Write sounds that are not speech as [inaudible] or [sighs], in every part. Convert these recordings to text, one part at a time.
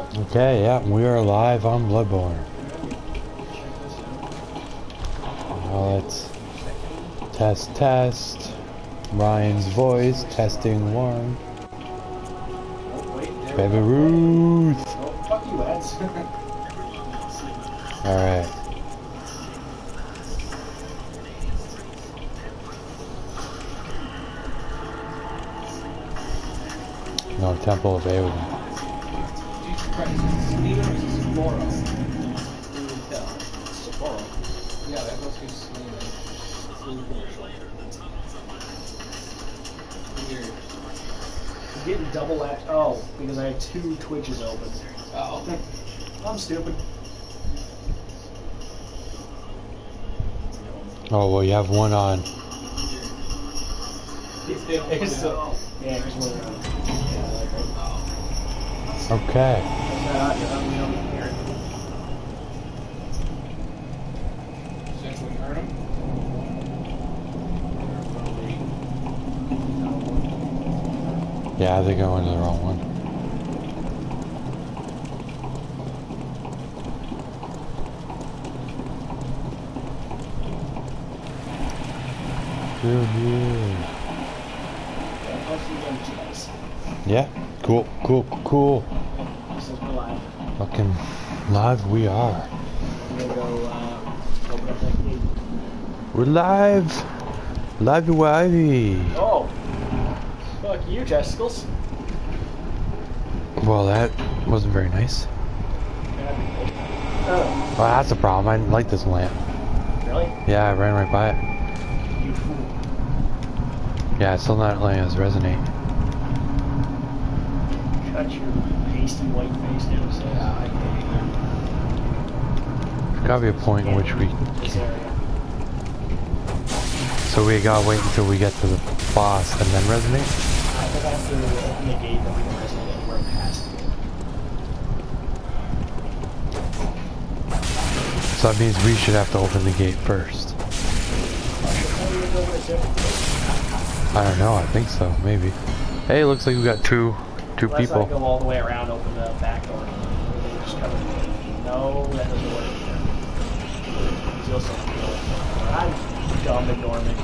Okay, yeah, we are live on Bloodborne. Now let's test, test. Ryan's voice, testing one. Baby. Ruth! [laughs] Alright. No, Temple of Oedon. Jesus Christ. Steven or Sapporo? Sapporo. Yeah, that must be Steven. Food commercial. Weird. I'm getting double lapped. Oh, because I have two Twitches open. Oh. I'm stupid. Oh, well, you have one on. If they don't It's put it the- out. Yeah, because we're. Yeah, like, right. Okay. Yeah, we don't hear it. Since we heard him. Yeah, they're going to the wrong one. Two dice. Yeah, cool, cool, cool. Since we're live, Fucking live we are. I'm gonna go open up that gate. We're live. Live wivey. Oh! Fuck you, testicles. Well, that wasn't very nice. Oh, Well, that's a problem. I didn't like this lamp. really? Yeah, I ran right by it. You fool. Yeah, it's still not letting us resonate. Shut your pasty white face down, so Yeah, I can't There's gotta be a point in which we. This area. So we gotta wait until we get to the boss and then resonate? I think I have to open the gate that we can resonate anywhere past it. So that means we should have to open the gate first. You go over it too? I don't know, I think so, maybe. Hey, looks like we got two two Unless I people. go all the way around, open the back door. They just cover it. No, that doesn't work. I'm dumb and dormant.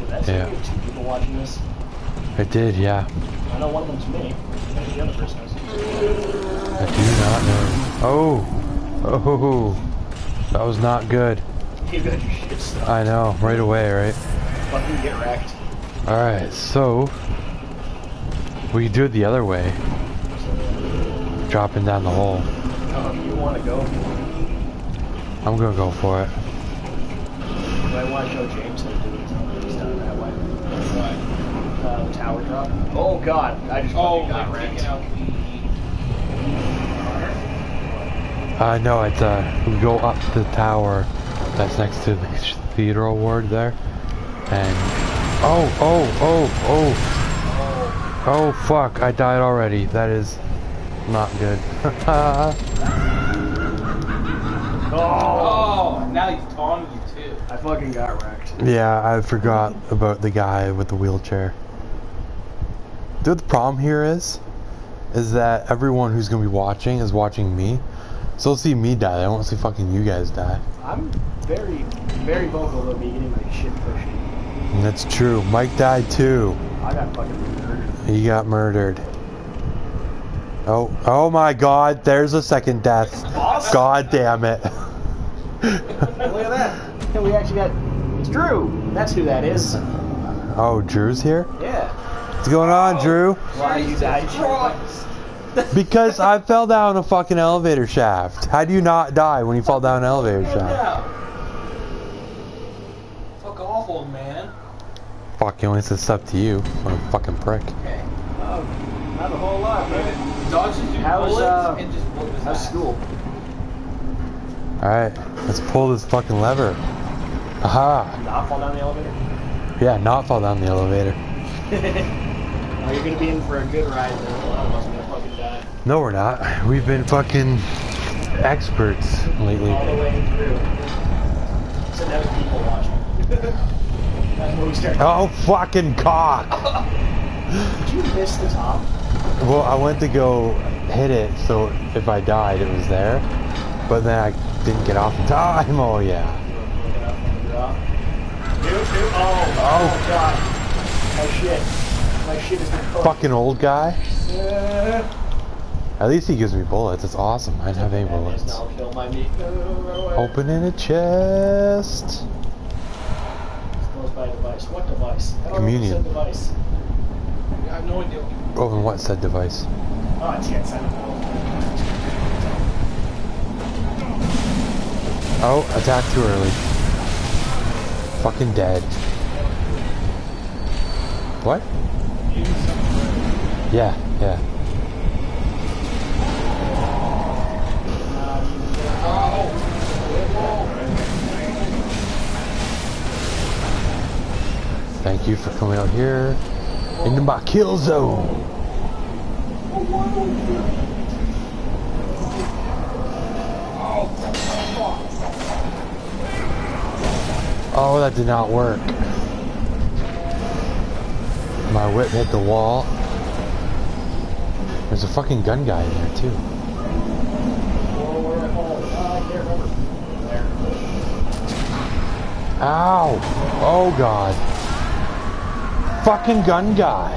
Did that Yeah. two people watching this? I did, yeah. I know one of them's me. Maybe the other person is. I do not know. Oh! Oh! That was not good. You got your shit stuck. I know, right away, right? Fucking get wrecked. Alright, so. We do it the other way. Dropping down the hole. Um, you want to go for it. I'm gonna go for it. But I want to show James how to do it. Tell him he's done it that way. What? Uh, the tower drop. Oh god, I just Oh, fucking got like wrecked. taking out the... Uh, no, it's, uh, we go up the tower that's next to the cathedral ward there. And, oh, oh, oh, oh, oh, fuck, I died already. That is not good. Oh, [laughs] Oh, now he's taunting you too. I fucking got wrecked. yeah, I forgot about the guy with the wheelchair. Dude, the problem here is, is that everyone who's gonna be watching is watching me. So they'll see me die, they won't see fucking you guys die. I'm very, very vocal about me getting my shit pushed. That's true. Mike died too. I got fucking murdered. He got murdered. Oh, oh my god, there's a second death. God damn it. Look at that. We actually got. Drew. That's who that is. Oh, Drew's here? Yeah. What's going on, Drew? Why are you died? Christ. Because I fell down a fucking elevator shaft. How do you not die when you fall down an elevator shaft? Fuck off, old man. Fuck, he only says stuff to you. What a fucking prick. Okay. Oh, not a whole lot, man. Dodge just do How's, bullets uh, and just whoop his How's ass. school? Alright, let's pull this fucking lever. Aha! Not fall down the elevator? Yeah, not fall down the elevator. [laughs] Oh, you're gonna be in for a good ride then. No, we're not. We've been fucking experts lately. All the way through. So people watching. we. Oh, fucking cock! Did you miss the top? Well, I went to go hit it, so if I died, it was there. But then I didn't get off in time. [laughs] Oh, yeah. Dude, dude, oh, oh, god. My shit. My shit is the. Fucking old guy. Uh, At least he gives me bullets. It's awesome. I didn't have any that is bullets. Opening a chest. Close by device. What device? Communion. what device. I have no idea. Oh, Open what said device? Ah, oh, it's yet sent. Oh, attack too early. Fucking dead. What? Yeah, yeah. Thank you for coming out here into my kill zone. Oh, that did not work. My whip hit the wall. There's a fucking gun guy in there too. Oh, where am I? Oh, I can't remember. There. Ow! Oh god. Fucking gun guy.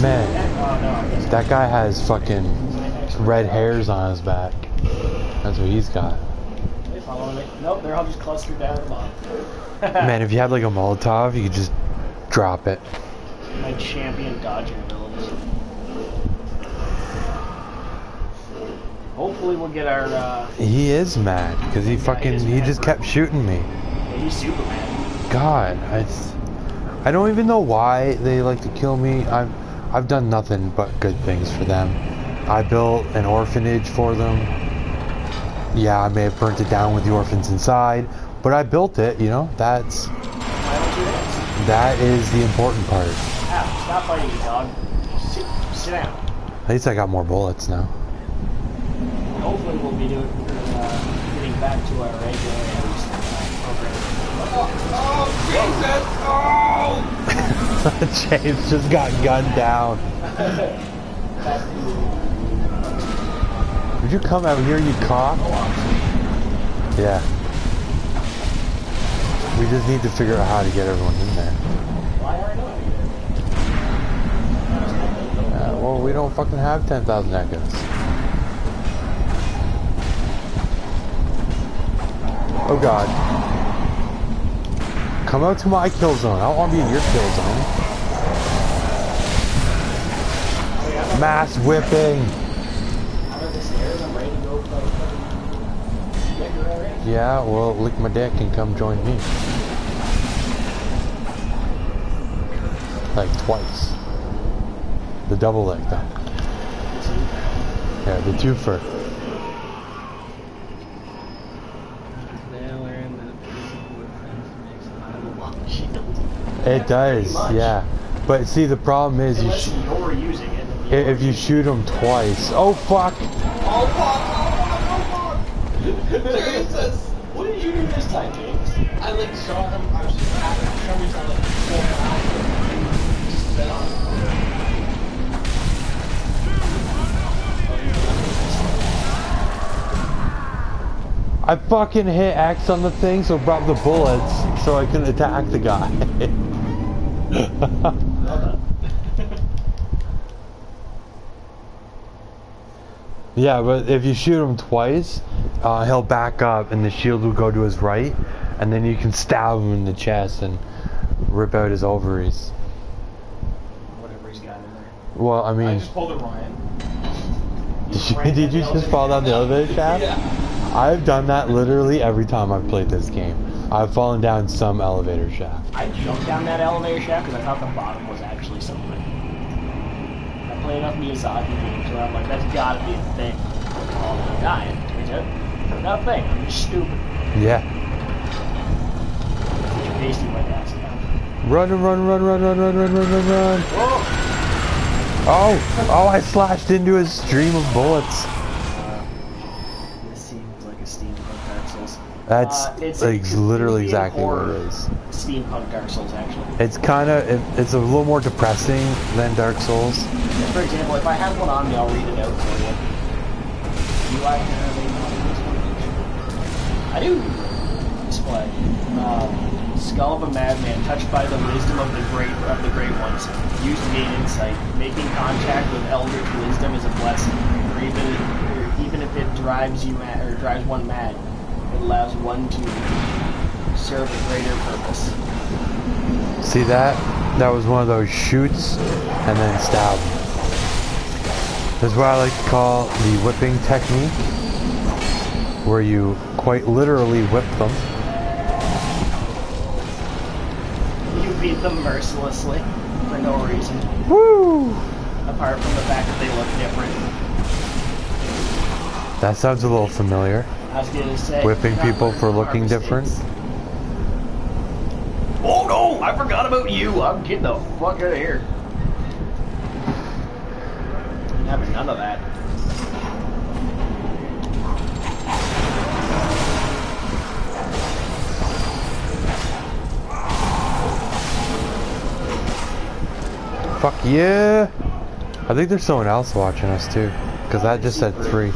Man, no, I guess that guy has fucking red hairs on his back. That's what he's got. They following me? Nope, they're all just clustered down at the bottom. [laughs] Man, if you had like a Molotov, you could just drop it. My champion dodging abilities. Hopefully we'll get our, uh, He is mad because he fucking he just kept shooting me. maybe Superman. God, I I don't even know why they like to kill me. I've I've done nothing but good things for them. I built an orphanage for them. Yeah, I may have burnt it down with the orphans inside, but I built it. You know, that's Why don't you dance? that is the important part. Ah, stop fighting me, dog. Sit, sit down. At least I got more bullets now. Hopefully we'll be doing, uh, getting back to our regular program. Oh, Jesus! [laughs] Oh! James just got gunned down. Would you come out here, you cock? Yeah. We just need to figure out how to get everyone in there. Uh, well, we don't fucking have 10,000 echoes. Oh god. Come out to my kill zone. I don't want to be in your kill zone. Mass whipping. Yeah, well, lick my dick and come join me. Like twice. The double leg though. Yeah, the twofer. It does, yeah. But see, the problem is you you're using it. if you shoot them twice. Oh fuck! Oh, fuck! Oh, fuck! Jesus! What did you do this time, James? I like saw him. I was just happy. For some reason, I like pulled out. Him. I fucking hit X on the thing, so it brought the bullets, so I couldn't attack the guy. [laughs] Well [laughs] done. yeah, but if you shoot him twice, uh, he'll back up and the shield will go to his right, and then you can stab him in the chest and rip out his ovaries. Whatever he's got in there. Well, I I mean, just pulled a Ryan. [laughs] did you, did you just fall down the elevator shaft? Yeah. I've done that literally every time I've played this game. I've fallen down some elevator shaft. I jumped down that elevator shaft because I thought the bottom was actually something. I play enough Miyazaki games where I'm like, that's gotta be a thing. Oh, I'm dying. Turns out, not a thing. I'm just stupid. Yeah. Such a pasty my ass now. Run, run, run, run, run, run, run, run, run, run. Whoa! Oh, oh, I slashed into a stream of bullets. This seems like a steam of Dark Souls. That's Uh, it's like literally exactly what it is. Steampunk Dark Souls, actually. It's kind of it, it's a little more depressing than Dark Souls. For example, if I have one on me, I'll read it out for you. Do I have a I do. Display. Um, Skull of a madman, touched by the wisdom of the great of the great ones, used to gain insight. Making contact with eldritch wisdom is a blessing, or even or even if it drives you mad or drives one mad, it allows one to serve a greater purpose. See that? That was one of those shoots and then stab. That's what I like to call the whipping technique, where you quite literally whip them. You beat them mercilessly for no reason, Woo! apart from the fact that they look different. That sounds a little familiar. I was gonna say Whipping people for looking different. Oh no! I forgot about you. I'm getting the fuck out of here. Having none of that. Fuck yeah! I think there's someone else watching us too, because that just said three.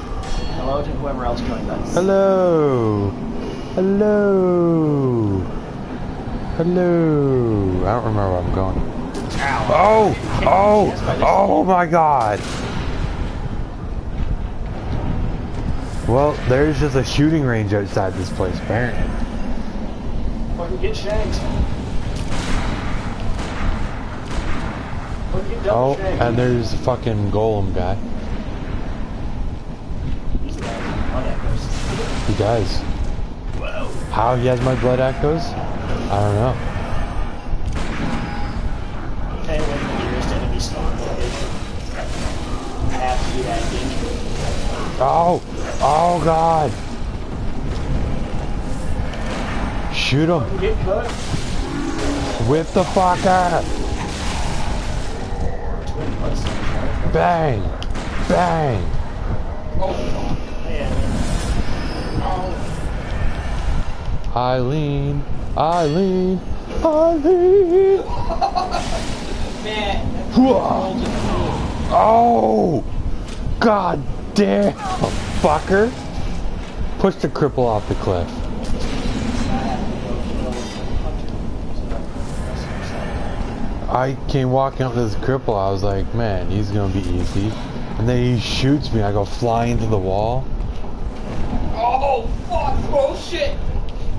Hello to whoever else joined us. Hello! Hello! Hello! I don't remember where I'm going. Ow. Oh! Oh! Oh my god! Well, there's just a shooting range outside this place, apparently. Fucking get shanked. Fucking oh, double Oh, shanked. and there's a fucking golem guy. He's the guy. Oh, that goes. He does. How he has my blood echoes? I don't know. Okay, when the nearest enemy spawn. I have to do that. Oh! Oh god! Shoot him! Whip the fucker! Bang! Bang! Man. Eileen! Eileen! Eileen! Man, [laughs] Oh! God damn! Fucker! Push the cripple off the cliff. I came walking up to this cripple, I was like, man, he's gonna be easy. And then he shoots me, I go flying to the wall. oh fuck! Oh shit!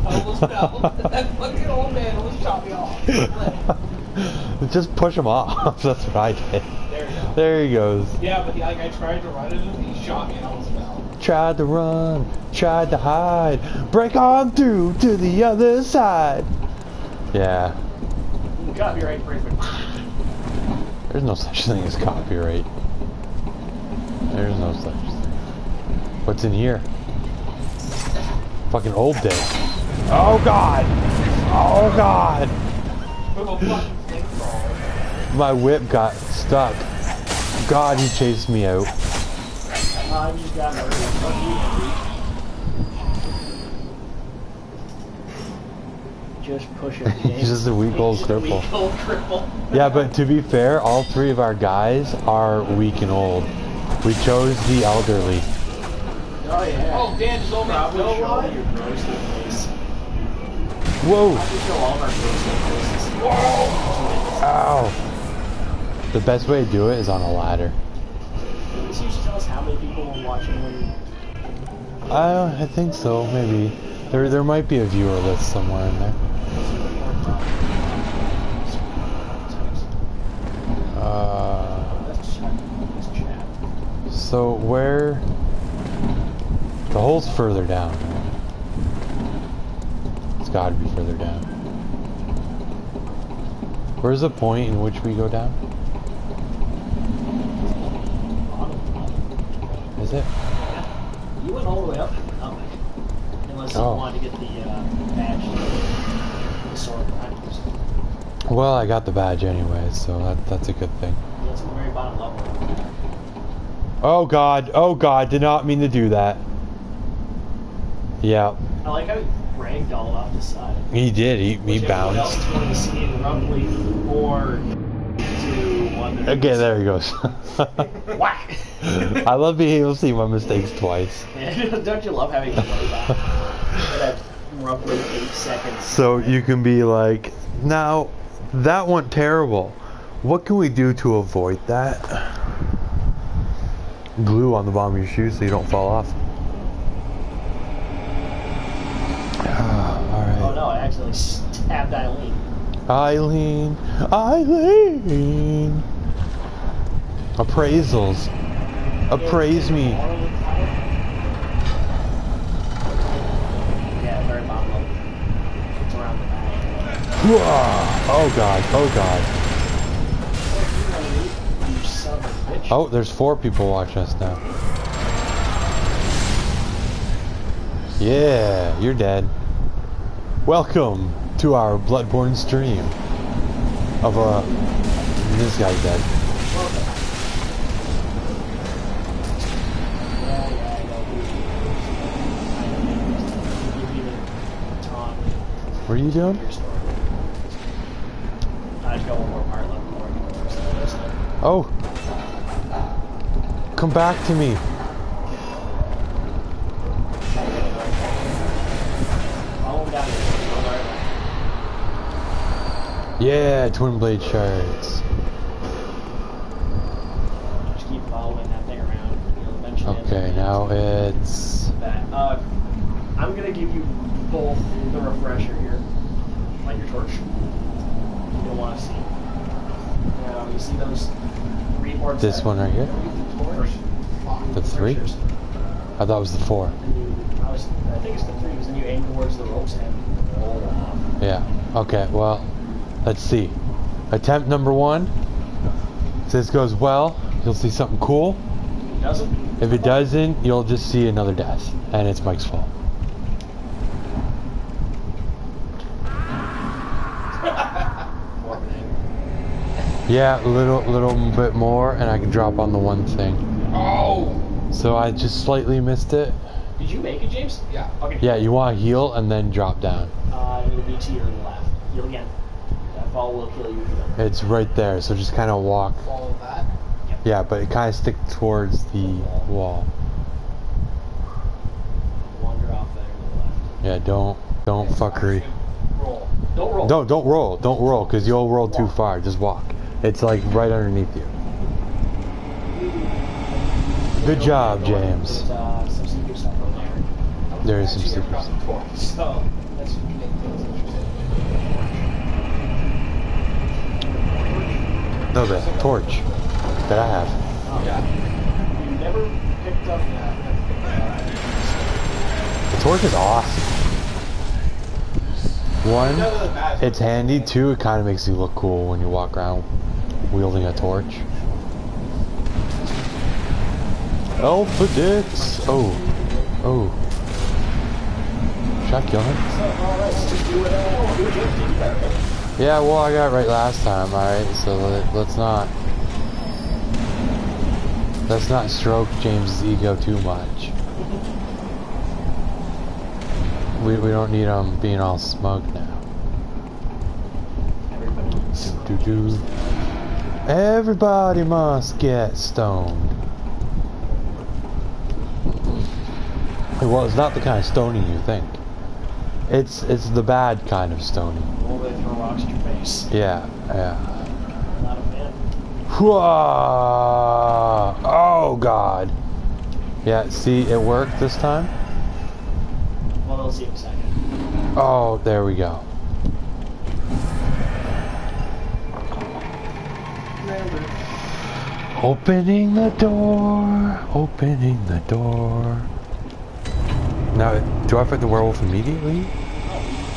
I almost fell. that fucking old man almost shot me off. [laughs] Just push him off, [laughs] that's what I did. There go. There he goes. Yeah, but like I tried to run at him, he shot me and I almost fell. Tried to run, tried to hide, break on through to the other side. Yeah, Copyright infringement. there's no such thing as copyright. There's no such thing. What's in here? Fucking old days. Oh god! Oh god! With a fucking flamethrower. My whip got stuck. God, he chased me out. Just got murdered. Fuck you. Just push it. [laughs] He's just a weak old He's cripple. Weak old cripple. Yeah, but to be fair, all three of our guys are weak and old. We chose the elderly. Oh yeah. Oh, Dan, just over Whoa! Faces. Ow! The best way to do it is on a ladder. Tell us how many people were watching when. I, I think so, maybe. There, there might be a viewer list somewhere in there. Uh, so where... The hole's further down. Gotta be further down. Where's the point in which we go down? Is it? You went all the way up. Unless you Oh. wanted to get the uh, badge. The sword behind. Well, I got the badge anyway, so that, that's a good thing. That's the very bottom level. Oh god, oh god, did not mean to do that. Yeah, I like how he ragdolled off the side. he did. He, he bounced. is going to see in roughly four, two, one. Okay, there he goes. [laughs] [laughs] Whack! I love being able to see my mistakes twice. [laughs] Don't you love having to that? For roughly eight seconds. So you can be like, now that went terrible. What can we do to avoid that? Glue on the bottom of your shoes so you don't fall off. Ah, Oh Alright. no, I accidentally stabbed Eileen. Eileen, Eileen. Appraisals. Appraise me. Yeah, very bottom. It's around the back. Oh god, oh god. You son of a bitch. Oh, there's four people watching us now. Yeah, you're dead. Welcome to our Bloodborne stream. Of uh, this guy's dead. What are you doing? Oh, come back to me. Yeah, twin blade shards. Just keep following that thing around. End up Okay, now it's that. Uh, I'm gonna give you both the refresher here. Light your torch. You'll want to see. Now, you see those three orbs this one right here. Torch. The three? I thought it was the four. You, I, was, I think it's the three, because then you aim towards the ropes off. Yeah. Okay, well, let's see. Attempt number one. If this goes well, you'll see something cool. Doesn't? If it doesn't, you'll just see another death. And it's Mike's fault. More of an aim. Yeah, a little, little bit more, and I can drop on the one thing. Oh! So I just slightly missed it. Did you make it, James? Yeah. Okay. Yeah, you want to heal and then drop down. Uh, it'll be to your left. Heal again. Fall will kill you. It's right there, so just kind of walk. Follow that. Yeah, but it kind of stick towards the wall. Wander off there to the left. Yeah, don't, don't fuckery. Roll. Don't roll. Don't, don't roll, don't roll, cause you'll roll too far. Just walk. It's like right underneath you. Good job, James. Uh, some secret stuff over there. Is some secret across. So, that's No, the torch that I have. Yeah. You never picked up that. The torch is awesome. One, it's handy. Two, it kind of makes you look cool when you walk around wielding a torch. Alpha Dix. Oh, oh. Should Alright. Yeah, well, I got right last time. All right, so let, let's not let's not stroke James's ego too much. We we don't need him being all smug now. Everybody. Do do. Everybody must get stoned. Well, it's not the kind of stoning you think. It's it's the bad kind of stoning. Roll they throw rocks at your face. Yeah, yeah. Not a fan. Whoa! Oh God! Yeah, see, it worked this time. Well, they'll see in a second. Oh, there we go. Opening the door, opening the door. Now, do I fight the werewolf immediately?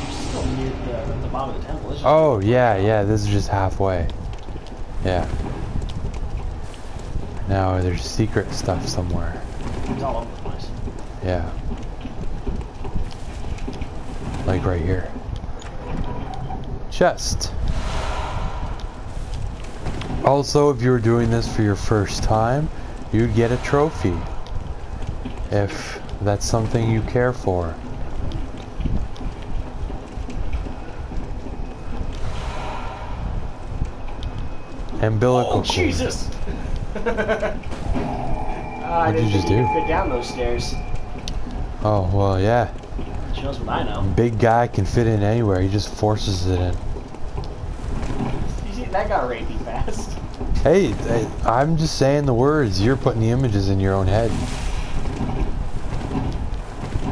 Still near the, the bottom of the temple. Oh, yeah, yeah, this is just halfway. Yeah. Now, there's secret stuff somewhere. it's all over the place. Yeah. Like right here. Chest. Also, if you were doing this for your first time, you'd get a trophy. If that's something you care for. Umbilical Oh. Jesus! [laughs] Ah, I What'd you just do? could Fit down those stairs. Oh, well, yeah. Shows what I know. Big guy can fit in anywhere. He just forces it in. You see, that got rapey fast. Hey, hey, I'm just saying the words. You're putting the images in your own head.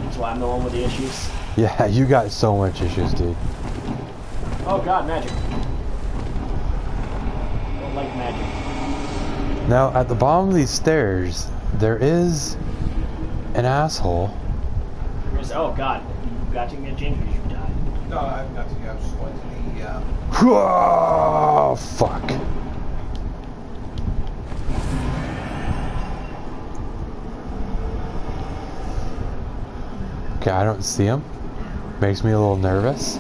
That's why I'm the one with the issues. Yeah, [laughs] you got so much issues, dude. Oh god, magic. Don't like magic. Now, at the bottom of these stairs, there is an asshole. There's, oh god, you got to get James because you died. No, I've got to go. I just went to the. Uh, Oh, fuck. Okay, I don't see him. Makes me a little nervous.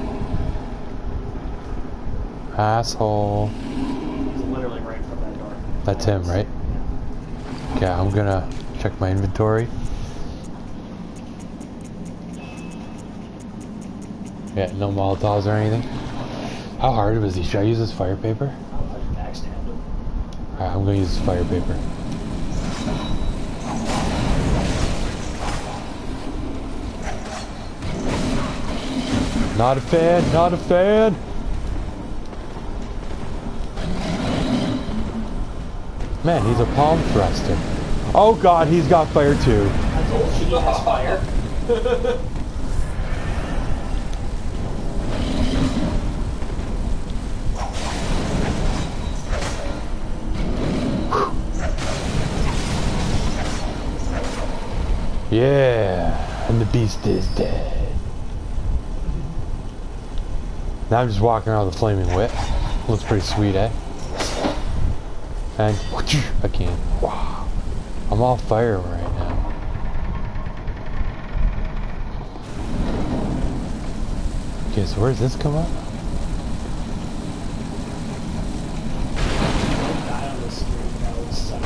Asshole. He's literally right from that door. That's him, right? Okay, I'm gonna check my inventory. Yeah, no Molotovs or anything. How hard was he? Should I use this fire paper? Alright, I'm gonna use this fire paper. Not a fan, not a fan. Man, he's a palm thruster. Oh god, he's got fire too. I told you he has fire. Yeah, and the beast is dead. Now I'm just walking around with a flaming whip. Looks pretty sweet, eh? And I can. Wow. I'm all fire right now. Okay, so where's this come up? Don't die on this street. That would suck.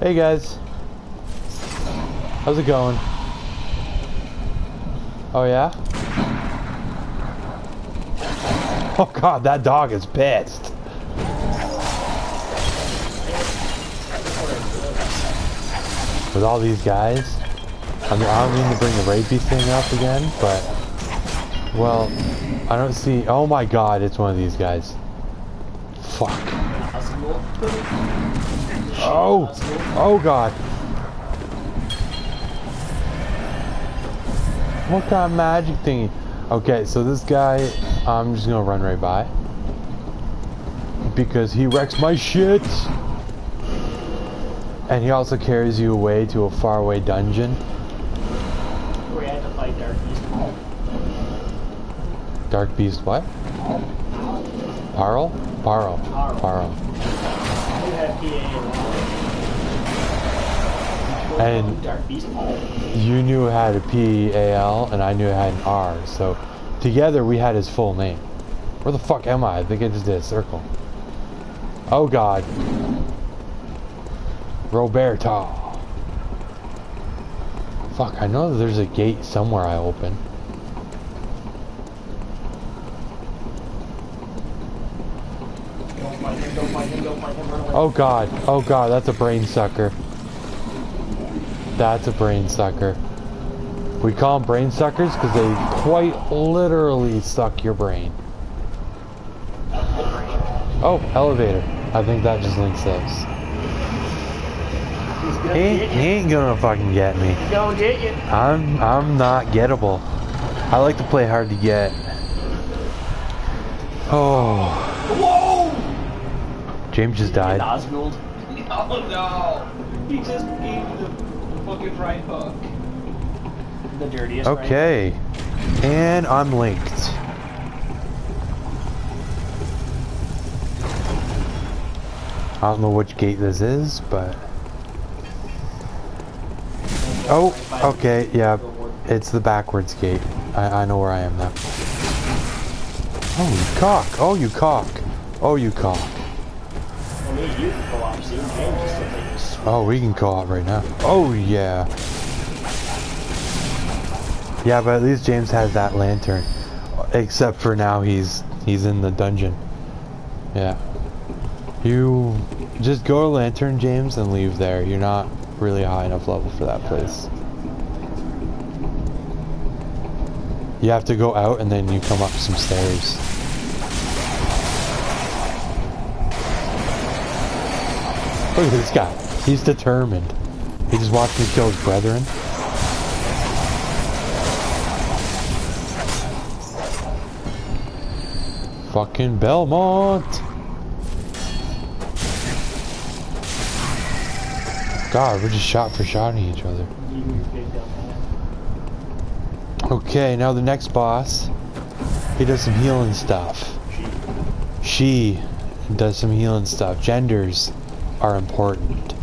Hey guys. How's it going? Oh yeah? Oh god, that dog is pissed. With all these guys. I mean, I don't mean to bring the rapey thing up again, but... Well, I don't see... Oh my god, it's one of these guys. Fuck. Oh! Oh god. What kind of magic thingy? Okay, so this guy, I'm just gonna run right by. Because he wrecks my shit! And he also carries you away to a faraway dungeon. We had to fight Dark Beast Dark Beast what? Paarl? Paarl. Paarl. Paarl. Had PA And- and Dark Beast You knew it had a P A L, and I knew it had an R, so together we had his full name. Where the fuck am I? I think I just did a circle. Oh god. Roberto. Fuck, I know that there's a gate somewhere I open. Oh god, oh god, that's a brain sucker. That's a brain sucker. We call them brain suckers because they quite literally suck your brain. Oh, elevator. I think that just links us. He ain't, he ain't gonna fucking get me. Gonna get you. I'm I'm not gettable. I like to play hard to get. Oh, Whoa! James just died. Osgold. [laughs] Oh no! He just gave the, the fucking right hook. The dirtiest. right? Okay, and I'm linked. I don't know which gate this is, but oh, okay, yeah, it's the backwards gate. I, I know where I am now. Oh, you cock! Oh, you cock! Oh, you cock! Well, me and you can go off soon. James just said they just Oh, we can co-op right now. Oh yeah. Yeah, but at least James has that lantern. Except for now he's he's in the dungeon. Yeah. You just go to lantern, James, and leave there. You're not really high enough level for that place. You have to go out and then you come up some stairs. Look at this guy. He's determined. He just watched me kill his brethren. Fucking Belmont! God, we're just shot for shotting each other. Okay, now the next boss. He does some healing stuff. She. She does some healing stuff. Genders are important.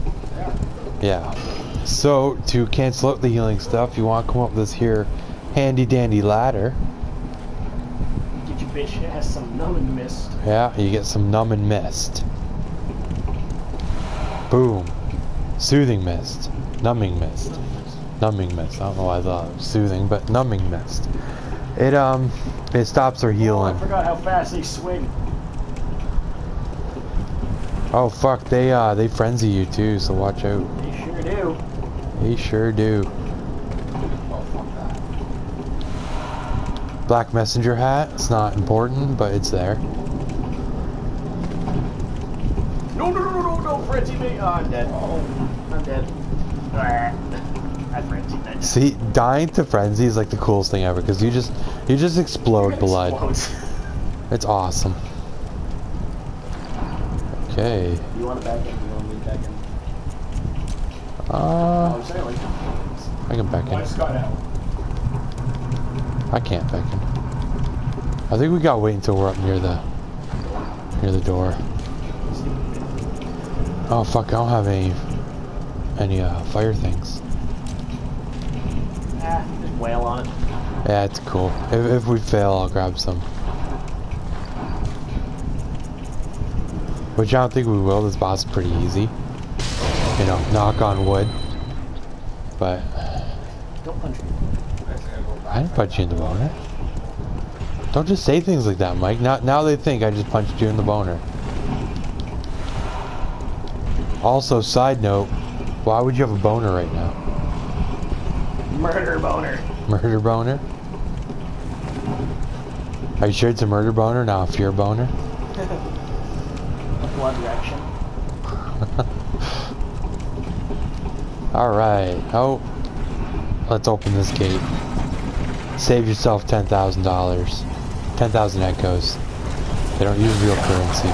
Yeah. So, to cancel out the healing stuff, you want to come up with this here handy dandy ladder. Your bitch ass some numbing mist. Yeah, you get some numbing mist. Boom. Soothing mist. Numbing mist. Numbing mist. I don't know why I thought soothing, but numbing mist. It um it stops her Oh, I healing. forgot how fast they swing. Oh fuck, they uh they frenzy you too, so watch out. They sure do. They sure do. Oh, fuck that. Black messenger hat, it's not important, but it's there. No, no, no, no, no, no, frenzy me. Oh, I'm dead. Oh, I'm dead. Ah, I frenzied that. See, dying to frenzy is like the coolest thing ever, because you just you just explode blood. Explodes. [laughs] It's awesome. Okay. You want to back in? You want me back in? I Uh saying, like, I can back in. I can't back in. I think we gotta wait until we're up near the near the door. Oh fuck, I don't have any any uh fire things. ah, just wail on it. Yeah, it's cool. If, if we fail, I'll grab some. Which I don't think we will. This boss is pretty easy. You know, knock on wood. But. I didn't punch you in the boner. Don't just say things like that, Mike. Now, now they think I just punched you in the boner. Also, side note, why would you have a boner right now? Murder boner. Murder boner? Are you sure it's a murder boner, not a fear boner? [laughs] A blood reaction. [laughs] Alright. Oh. Let's open this gate. Save yourself $10,000. 10,000 echoes. They don't use real currency.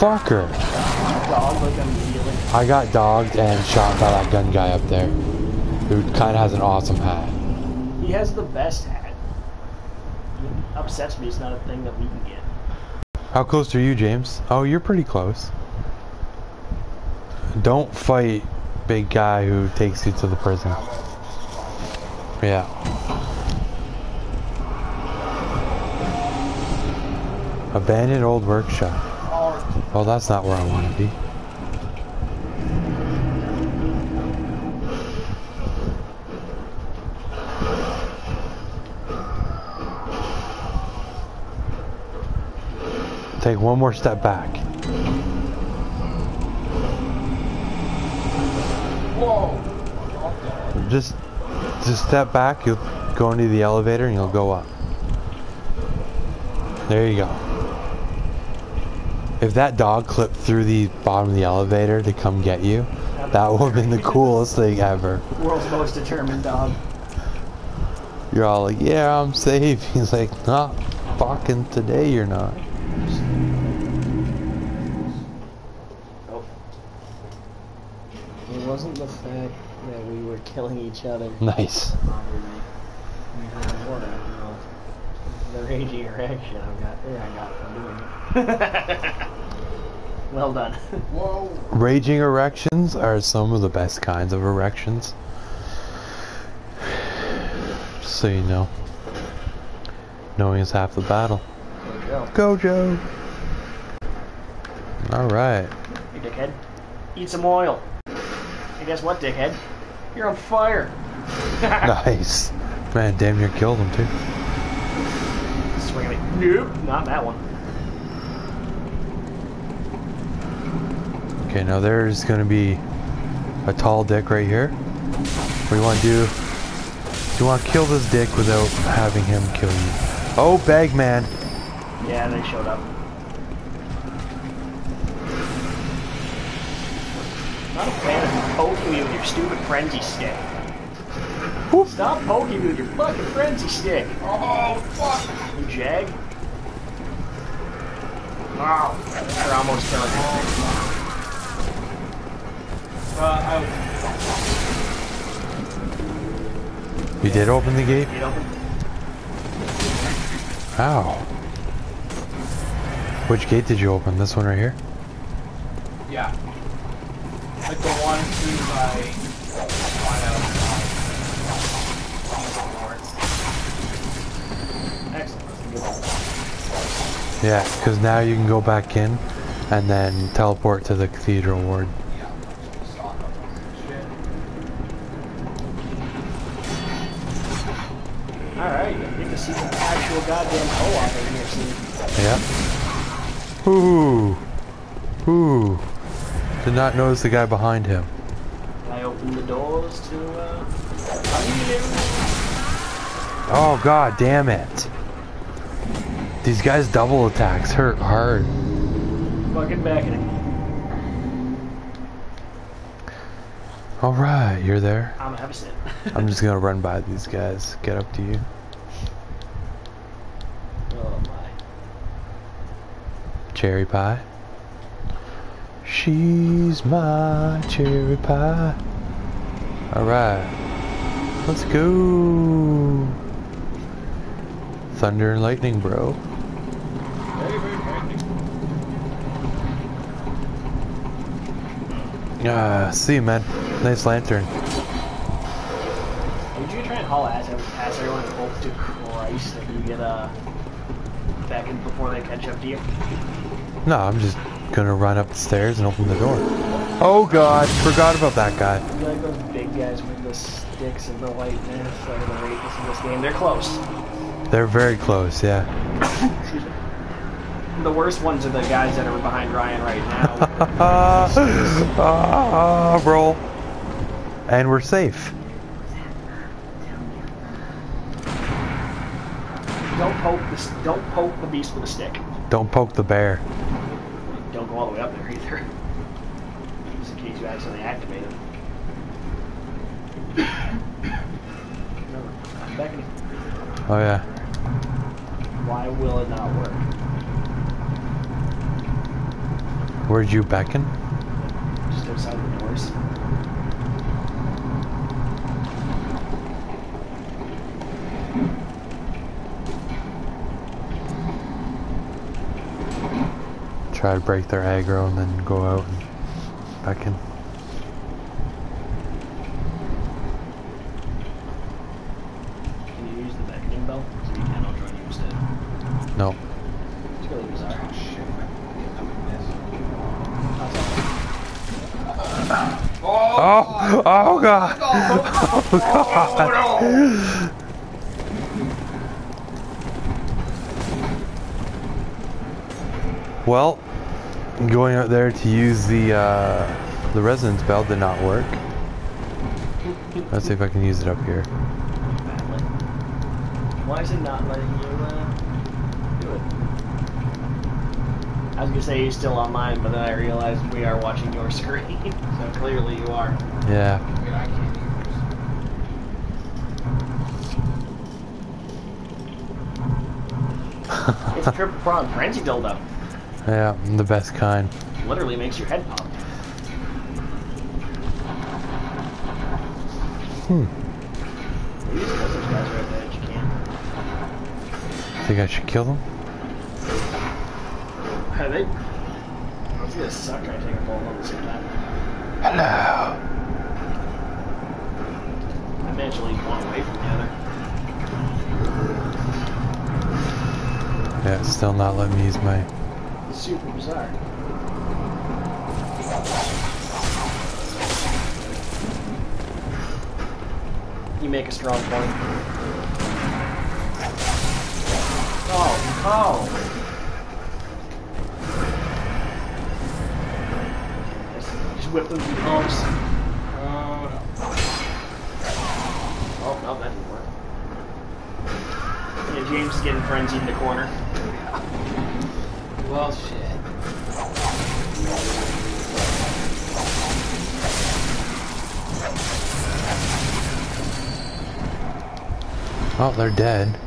Fucker! I got dogged and shot by that gun guy up there. Who kinda has an awesome hat. He has the best hat. It upsets me. It's not a thing that we can get. How close are you, James? Oh, you're pretty close. Don't fight big guy who takes you to the prison. Yeah. Abandoned old workshop. Well, that's not where I want to be. Take one more step back. Whoa. Just, just step back. You'll go into the elevator and you'll go up. There you go. If that dog clipped through the bottom of the elevator to come get you, that would have been the coolest thing ever. World's most determined dog. You're all like, yeah, I'm safe. [laughs] He's like, not fucking today, you're not. Oh. It wasn't the fact that we were killing each other. Nice. The raging erection I got, yeah, I got from doing it. [laughs] well done. Whoa. Raging erections are some of the best kinds of erections. Just so you know. Knowing is half the battle. Go, Joe. Alright. You dickhead. Eat some oil. Hey, guess what, dickhead? You're on fire. [laughs] nice. Man, damn near killed him too. Swing at me. Nope, not that one. Okay, now there's gonna be a tall dick right here. What do you want to do? You want to kill this dick without having him kill you. Oh, Bagman. Yeah, they showed up. Not a fan of poking me with your stupid frenzy stick. Whoop. Stop poking me with your fucking frenzy stick. Oh, fuck! You jag. Wow, they're almost killing me. Uh, I, You did open the gate? You know, Ow. Which gate did you open? This one right here? yeah. Like the one through by excellent. That's a. Yeah, because now you can go back in and then teleport to the cathedral ward. Not notice the guy behind him. I opened the doors to, uh... Oh god damn it. These guys double attacks hurt hard. Fucking beckoning. Alright, you're there. I'm gonna have a sit. I'm just gonna run by these guys. Get up to you. oh my. Cherry pie. She's my cherry pie. Alright. Let's go. Thunder and lightning, bro. Very, very, very Ah, see you, man. Nice lantern. Would you try and haul ass, ass everyone both to Christ if you get, uh... Back in before they catch up to you? No, I'm just gonna run up the stairs and open the door. Oh god, forgot about that guy. You like those big guys with the sticks and the lightness or the greatness in this game? They're close. They're very close, yeah. Excuse [laughs] me. The worst ones are the guys that are behind Ryan right now. Ah, [laughs] ah, roll. And we're safe. don't poke this. Don't poke the beast with a stick. Don't poke the bear. Go all the way up there either. Just in case you accidentally activate it. No, Oh yeah. Why will it not work? Where'd you beckon? Just outside the doors. Try to break their aggro and then go out and beckon. Can you use the beckoning bell? So you can, I'll join you instead. No. It's really bizarre. Oh, shit. That's all. Oh, oh god. Oh god. Oh, oh Well, going out there to use the uh, the resonance bell did not work. Let's see if I can use it up here. Why is it not letting you uh, do it? I was gonna say you're still on mine, but then I realized we are watching your [laughs] screen, so clearly you are. Yeah. Wait, I can't use It's a triple prong frenzy dildo. Yeah, the best kind. Literally makes your head pop. Hmm. Maybe just those guys are at the edge. You can't. Think I should kill them? Are they? It's gonna suck trying to take a ball at the same time. Hello. I eventually one away from the other. Yeah, it's still not letting me use my super bizarre. You make a strong point. Oh, oh! Just, whip them through humps. Oh no. Oh, no, that didn't work. Yeah, James getting frenzied in the corner. Well, shit. Oh, they're dead.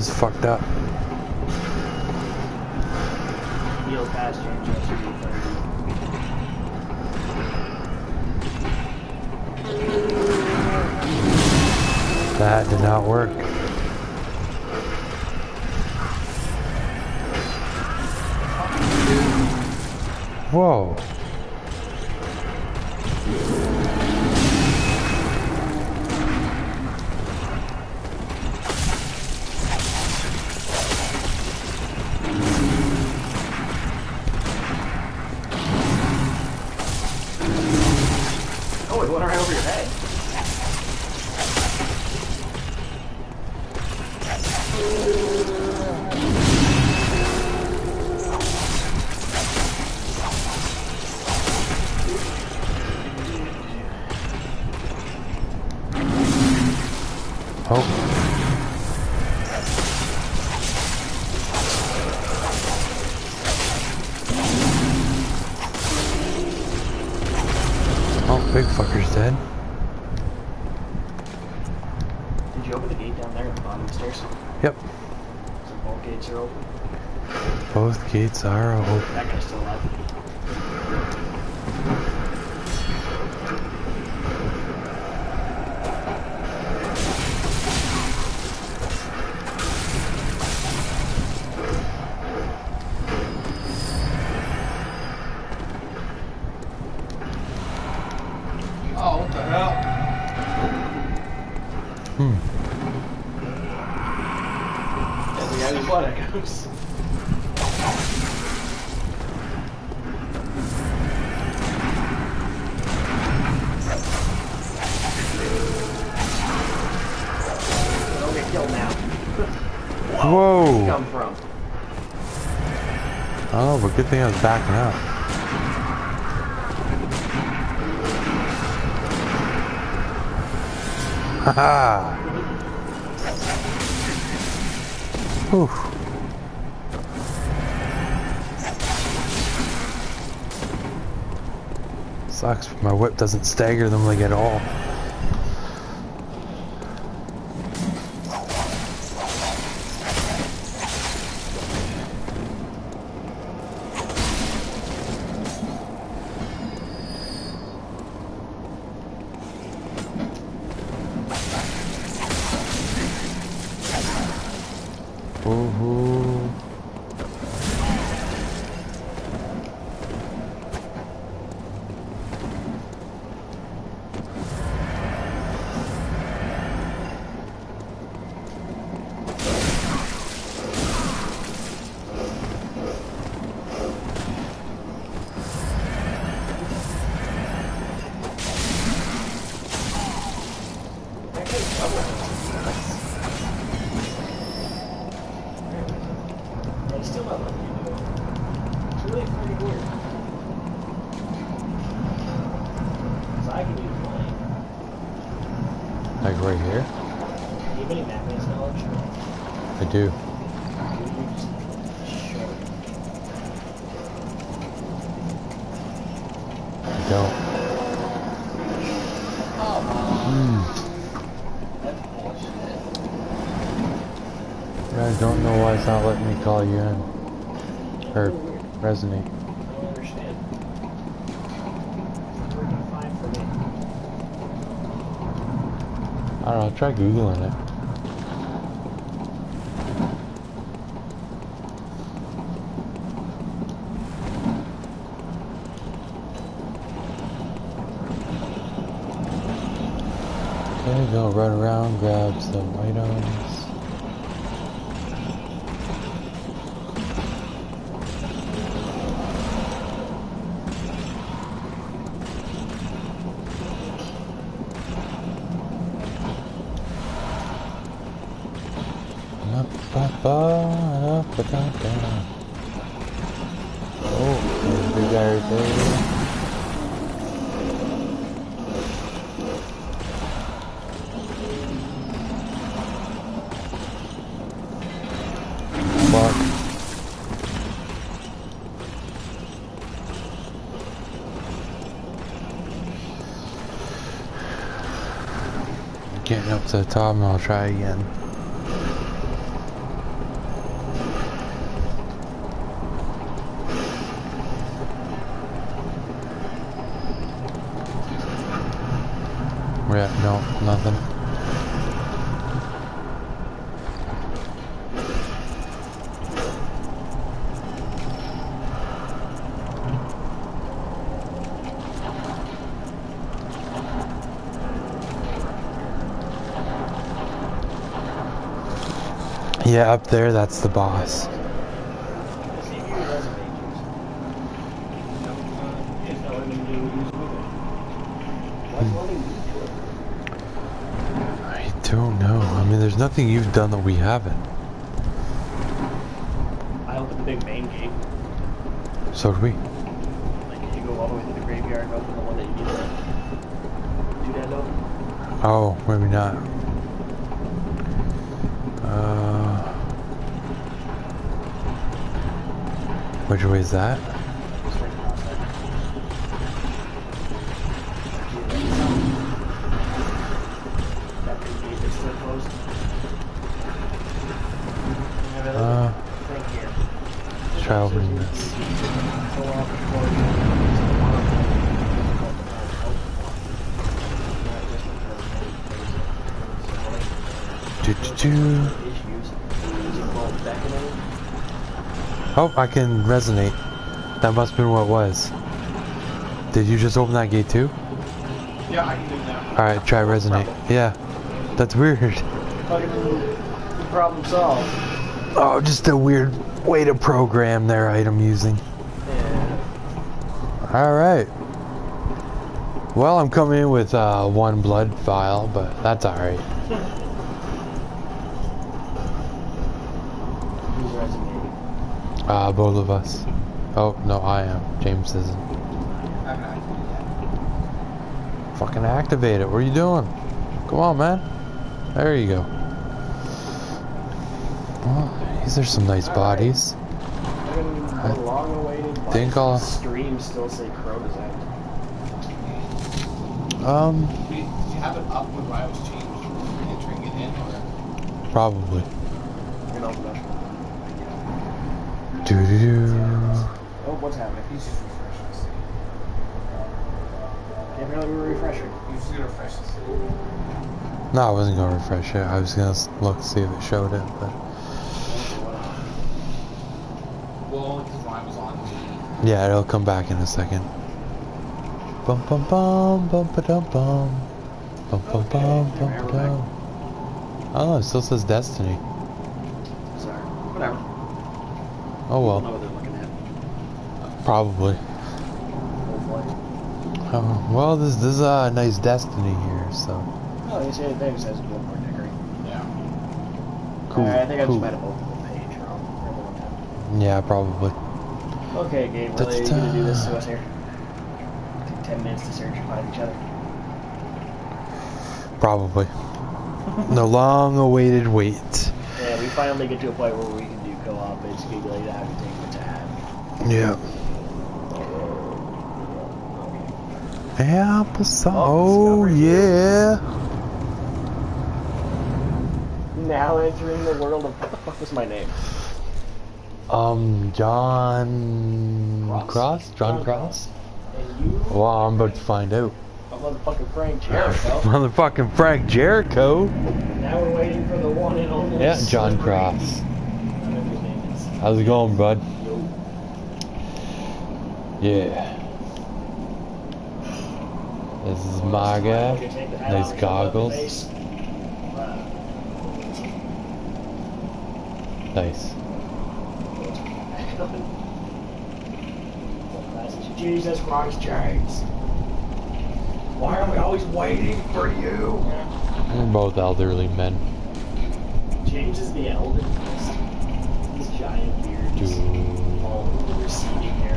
as far Sorrow. think I was backing up. Haha! [laughs] Oof. Sucks, my whip doesn't stagger them like at all. Try Googling it. Okay, go run around, grab some items. Oh, there's a big guy right there. Getting up to the top and I'll try again. Yeah, up there, that's the boss. Let's see if you resume use. If no one can do use movement. What's letting you do it? I don't know. I mean, there's nothing you've done that we haven't. I opened the big main gate. So do we. Like you go all the way to the graveyard and open the one that you need to do that open. Oh, maybe not. Which way is that? Across that. That big gate that's still closed. Have a Uh, little thing here. let's try opening this. Go off before Do, do, do. Oh, I can resonate. That must have been what it was. Did you just open that gate too? Yeah, I can do that. Alright, try resonate. Yeah. That's weird. [laughs] Fucking problem solved. Oh, just a weird way to program their item using. Yeah. Alright. Well, I'm coming in with uh, one blood vial, but that's alright. Who's resonating? Uh, both of us. Oh, no, I am. James isn't. I haven't activated yet. Fucking activate it. What are you doing? Come on, man. There you go. Well, these are some nice bodies. Fucking I long awaited think I'll- stream still say out. Um, did you have it up when I was changed? Entering it in, or? probably. What's happening? He's just refreshing the city. Can't really be refreshing. He's just gonna refresh the city. No, I wasn't gonna refresh it. I was gonna look to see if it showed it, but Well, because mine was on the. yeah, it'll come back in a second. Bum bum bum bum ba dum bum. Bum bum bum bum ba dum. Oh. It still says Destiny. Sorry. Whatever. Oh I know well, what they're looking at. Probably. Hopefully. Oh, well, this this is a nice Destiny here, so Oh, you see, Dave says one more decorate. Yeah. cool. Alright, I think I just might have opened the page wrong. or the one Yeah, probably. Okay, Gabe, really, you gonna do this to us here? Take ten minutes to search and find each other. Probably. The long-awaited wait. Yeah, we finally get to a point where we can do co-op. It's gonna be like that every take Yeah. Applesauce. Oh, Oh, yeah. Now entering the world of what the fuck was my name? Um, John Cross? Cross? John John Cross? You, Well, I'm about to find out. motherfucking Frank Jericho. [laughs] Motherfucking Frank Jericho. now we're waiting for the one and only. Yeah, John. Cross. I don't know what his name is. How's it going, bud? Yo. Yeah. This is my Look guy. at take the hat Nice off, show the goggles. Nice. Jesus Christ, James. Why are we always waiting for you? We're both elderly men. James is the elder. His giant beard. Dude. all over the receding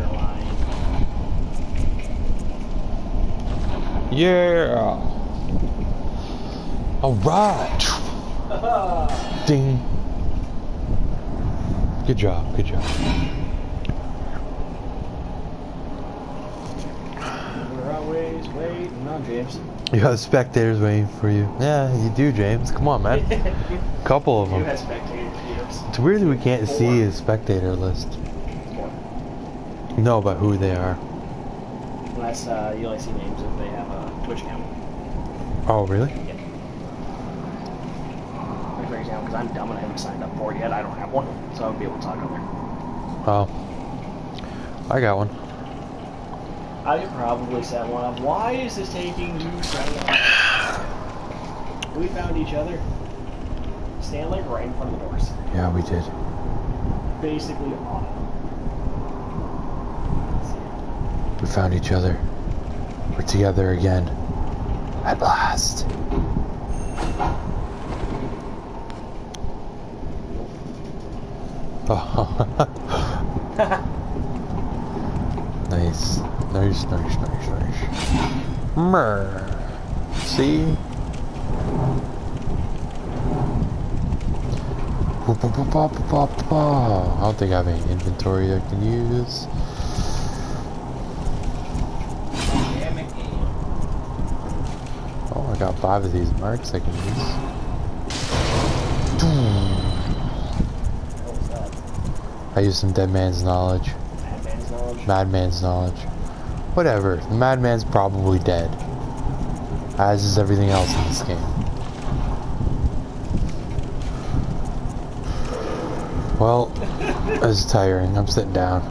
Yeah. All right. Ding. Good job. Good job. We're always waiting on James. You got spectators waiting for you. Yeah, you do, James. Come on, man. A [laughs] couple of them. have It's weird that we can't see his spectator list. No, but who they are. Unless uh, you only see names if they have a Twitch account. Oh, really? Like for example, because I'm dumb and I haven't signed up for it yet. I don't have one, so I would be able to talk on there. Oh. I got one. I could probably set one up. Why is this taking you so long? We found each other. Stand like right in front of the doors. Yeah, we did. Basically on. We found each other. We're together again. At last. Oh. [laughs] nice. Nice, nice, nice, nice. Mer. See? I don't think I have any inventory I can use. Oh, I got five of these marks I can use. I use some dead man's knowledge. Madman's knowledge. Madman's knowledge. Whatever. The madman's probably dead. As is everything else in this game. Well, is tiring. I'm sitting down.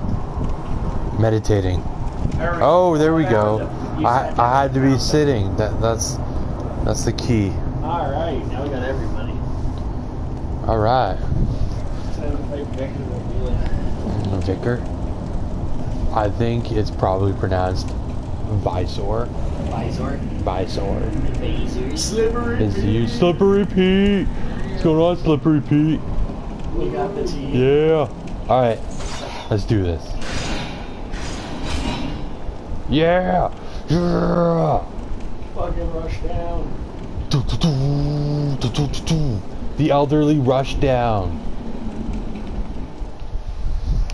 Meditating. Oh, there we go. I, I had to be sitting. That that's that's the key. All right, now we got everybody. All right. Time to fight Victor the Wheeler. Vicar. I think it's probably pronounced Visor. Visor. Visor. Visor. Slippery. Is you Slippery Pete? What's going on, Slippery Pete? We got the team. Yeah. All right. Let's do this. Yeah. Yeah. Fucking rush down. Do, do, do. The elderly rush down.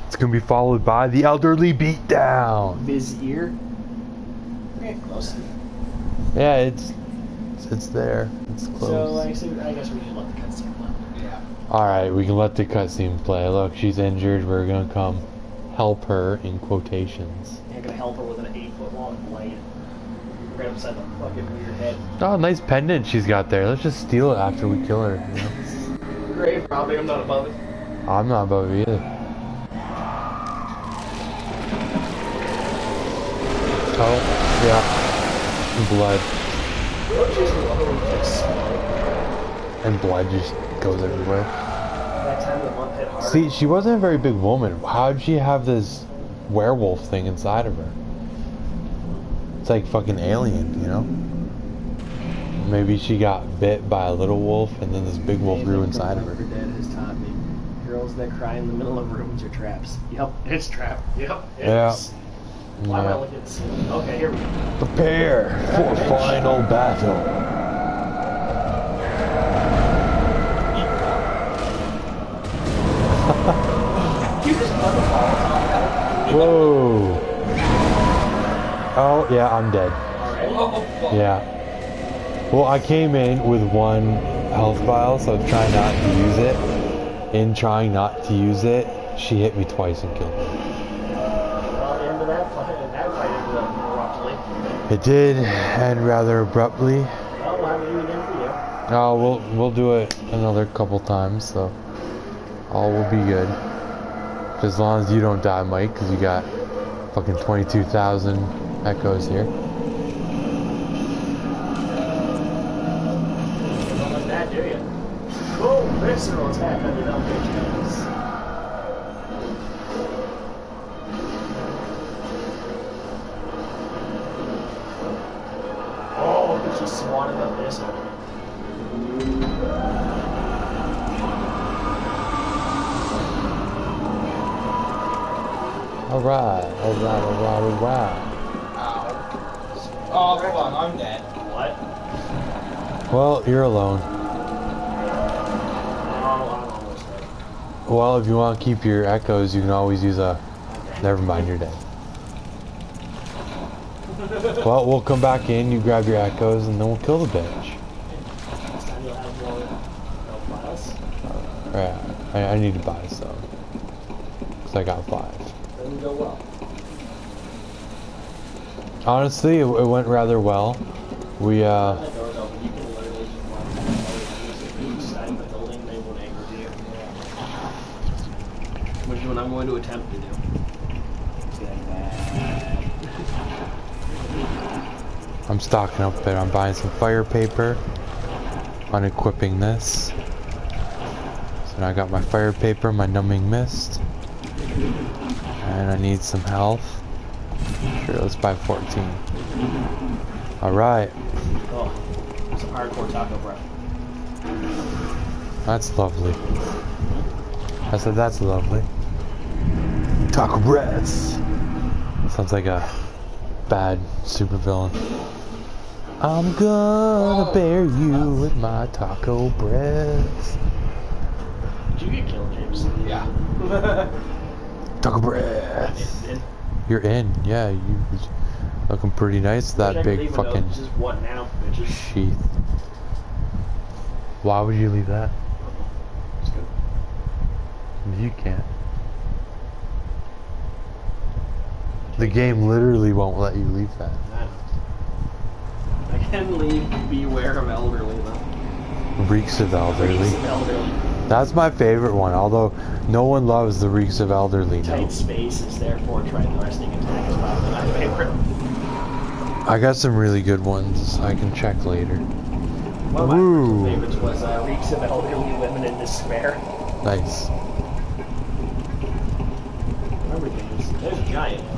It's gonna be followed by the elderly beat down. Vizier. Okay, close. Yeah, it's it's, there. It's So, close. like I guess we should let the cutscene play. Yeah. All right, we can let the cutscene play. Look, she's injured. We're gonna come help her in quotations. You're gonna help her with an eight foot long blade. Right upside the fucking weird head. Oh, nice pendant she's got there. Let's just steal it after we kill her. You know? Great, probably. I'm not above it. I'm not above it either. Oh, yeah. Blood. Don't just literally explode. And blood just goes everywhere. That time the month hit hard. See, she wasn't a very big woman. How'd she have this werewolf thing inside of her? It's like fucking Alien, you know? Maybe she got bit by a little wolf and then this big wolf grew inside of her. Dad has taught me. Girls that cry in the middle of rooms are traps. Yep, it's trap. Yep, it's. Yeah. Wow, yeah. elegance. Okay, here we go. Prepare for final battle. [laughs] Whoa. Oh, yeah, I'm dead. Yeah. Well, I came in with one health vial, so was not to use it. In trying not to use it, she hit me twice and killed me. It did end rather abruptly. Oh, we'll we'll do it another couple times, so all will be good. As long as you don't die, Mike, because you got fucking 22,000 echoes here. Keep your echoes, you can always use a. Never mind, you're dead. Well, we'll come back in, you grab your echoes, and then we'll kill the bitch. Alright, I, I need to buy some. Because I got five. Go well. Honestly, it, it went rather well. We, uh. That door's open. You can literally just walk through each side of the building. They won't anchor to you. Which is what I'm going to attempt to do. I'm stocking up there. I'm buying some fire paper. Unequipping this. So now I got my fire paper, my numbing mist. And I need some health. Sure, let's buy 14. Alright, Oh, some hardcore taco breath. that's lovely. I said that's lovely. Taco breaths. Sounds like a bad supervillain. I'm gonna bear you with my taco breaths. Did you get killed, James? Yeah. [laughs] Taco breaths. Did- did- You're in, yeah. You looking pretty nice. That Check big fucking Just what now, sheath. Why would you leave that? It's good. You can't. The game literally won't let you leave that. I can leave beware of elderly though. Reeks of elderly. Reeks of elderly. That's my favorite one. Although no one loves the reeks of elderly. Tight spaces, therefore try the resting attack is probably my favorite. I got some really good ones. I can check later. One of my favorites was uh, Reeks of Elderly Women in Despair. Nice. There's a giant.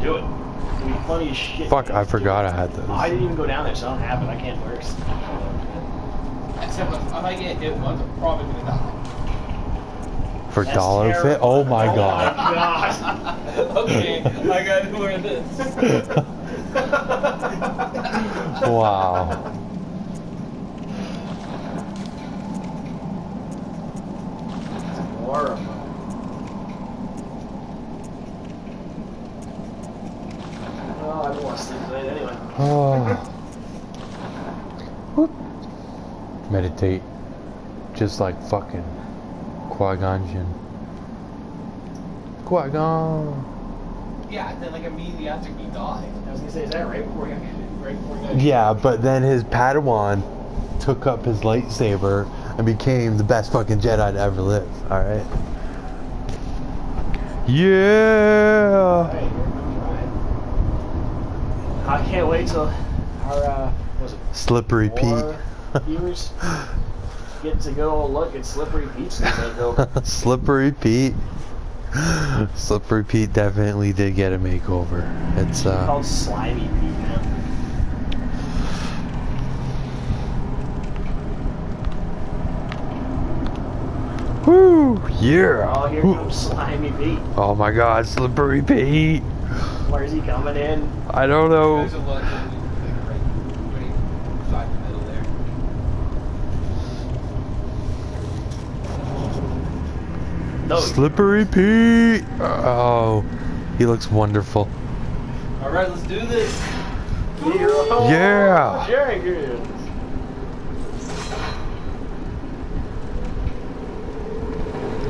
Do it. It'll be funny as shit. Fuck, I forgot. I had this. I those. didn't even go down there, so I don't have it. I can't wear it. Except if, if I get hit once, I'm probably gonna die. For That's dollar fit? Oh, oh my god. god. [laughs] okay, I gotta wear this. [laughs] Wow. Horrible. Oh, I don't want to sleep tonight anyway. Oh. [sighs] Whoop. Meditate. Just like fucking Qui-Gon Jinn. Qui-Gon. yeah, then like immediately after he died. I was gonna say, is that right before you Right before he got Yeah, but then his Padawan took up his lightsaber and became the best fucking Jedi to ever live. Alright? Yeah! Alright, here comes Ryan. I can't wait till our, uh, was it? Slippery Pete. viewers get to go look at Slippery Pete's makeover. [laughs] Slippery Pete. Slippery Pete definitely did get a makeover. It's uh called Slimy Pete now. Woo! Yeah! Oh, here Woo. comes Slimy Pete. Oh my god, Slippery Pete! Where's he coming in? I don't know. There's a lot of thing right, right beside the middle there. No. Slippery Pete! Oh, he looks wonderful. All right, let's do this. Hero. Yeah. Jenkins.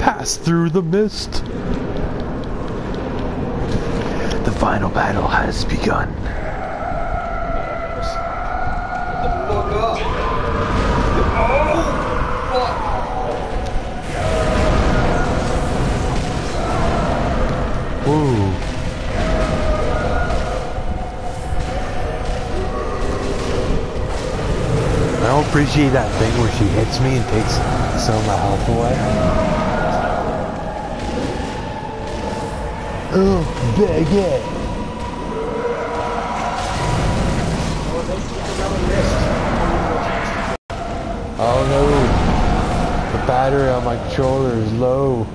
Pass through the mist. The final battle has begun. Fuck up. Oh, Woo. I don't appreciate that thing where she hits me and takes some of my health away. Oh, baguette. Oh, they took another wrist. Oh no. The battery on my controller is low.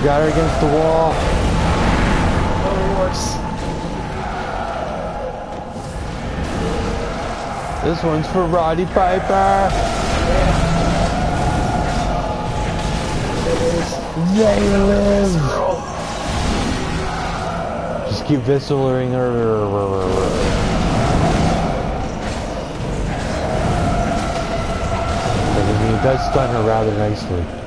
You got her against the wall. Horse. This one's for Roddy Piper. They live. Just keep viscerating her. It does stun her rather nicely.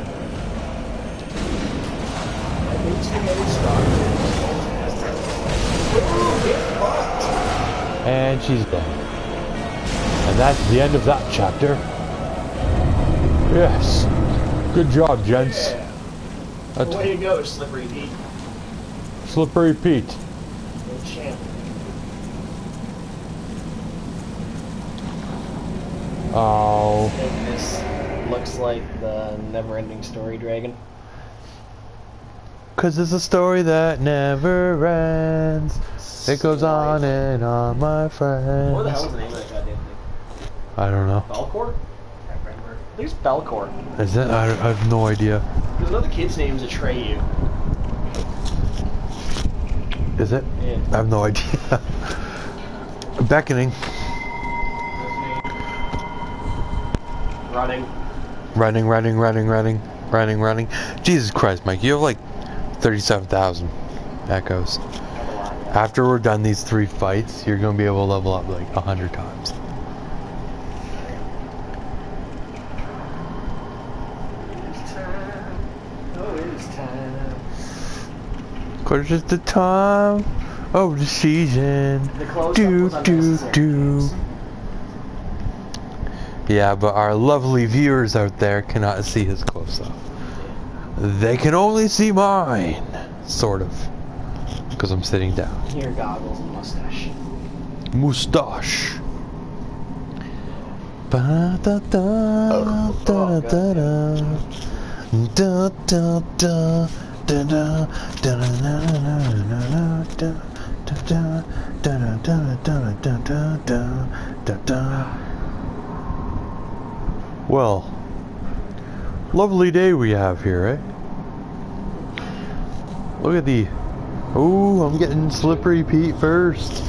And she's dead. And that's the end of that chapter. Yes. Good job, gents. That's Way to go, Slippery Pete. Slippery Pete. Oh. And this looks like the never-ending story dragon. Cause it's a story that never ends. It goes on and on, my friend. What the hell is the name of that goddamn thing? I don't know. Belcor? can't remember. I think it's Belcor. Is it? I, I have no idea. There's another kid's name is Atreyu. Is it? Yeah. I have no idea. Beckoning. Running. Running, running, running, running, running, running. Jesus Christ, Mike, you have like 37,000 echoes. Not a lot, yeah. After we're done these three fights, you're gonna be able to level up like a 100 times. It's time. Oh, it is time. Cause it's the time of the season. The Do, do, do. Yeah, but our lovely viewers out there cannot see his close up. They can only see mine. Sort of. Because I'm sitting down. Here, goggles and mustache. Moustache. Ba-da-da, da-da-da-da. Da-da-da, da-da, da-da-da-da-da-da-da, da-da, da-da-da-da-da-da-da-da. Well, lovely day we have here, eh? Look at the. Ooh, I'm getting slippery Pete first.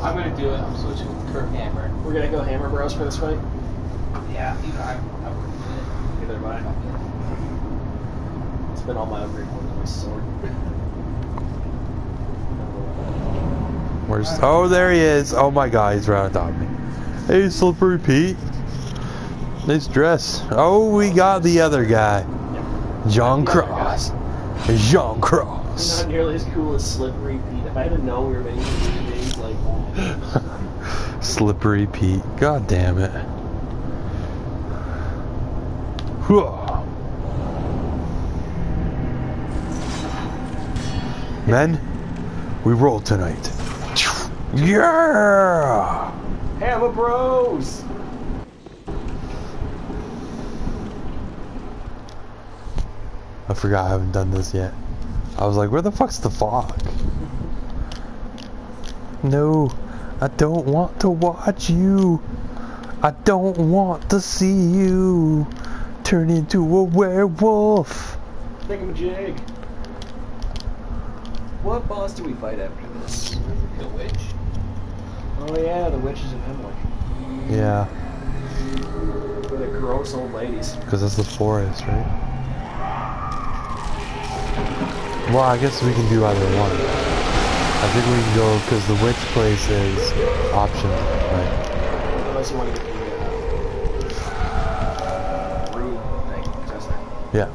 I'm gonna do it. I'm switching to Kirkhammer. We're gonna go Hammer Bros for this fight. Yeah, you know, I, I would do it Neither am I. It's been all my upgrade more than my sword. Where's oh there he is. Oh my god, he's right on top of me. Hey slippery Pete. nice dress. Oh, we got the other guy. John The other Cross. Cross. Not nearly as cool as Slippery Pete. If I had known we were making these names like. [laughs] Slippery Pete. God damn it. Men, we roll tonight. Yeah! Hammer Bros! I forgot I haven't done this yet. I was like, where the fuck's the fog? No, I don't want to watch you. I don't want to see you turn into a werewolf. Thingamajig. What boss do we fight after this? The witch. Oh yeah, the witches of Hemwick. Yeah, The gross old ladies. because that's the forest, right? Well, I guess we can do either one. I think we can go because the witch place is optional, right? Unless you want to get the uh, thing. That's not. Yeah,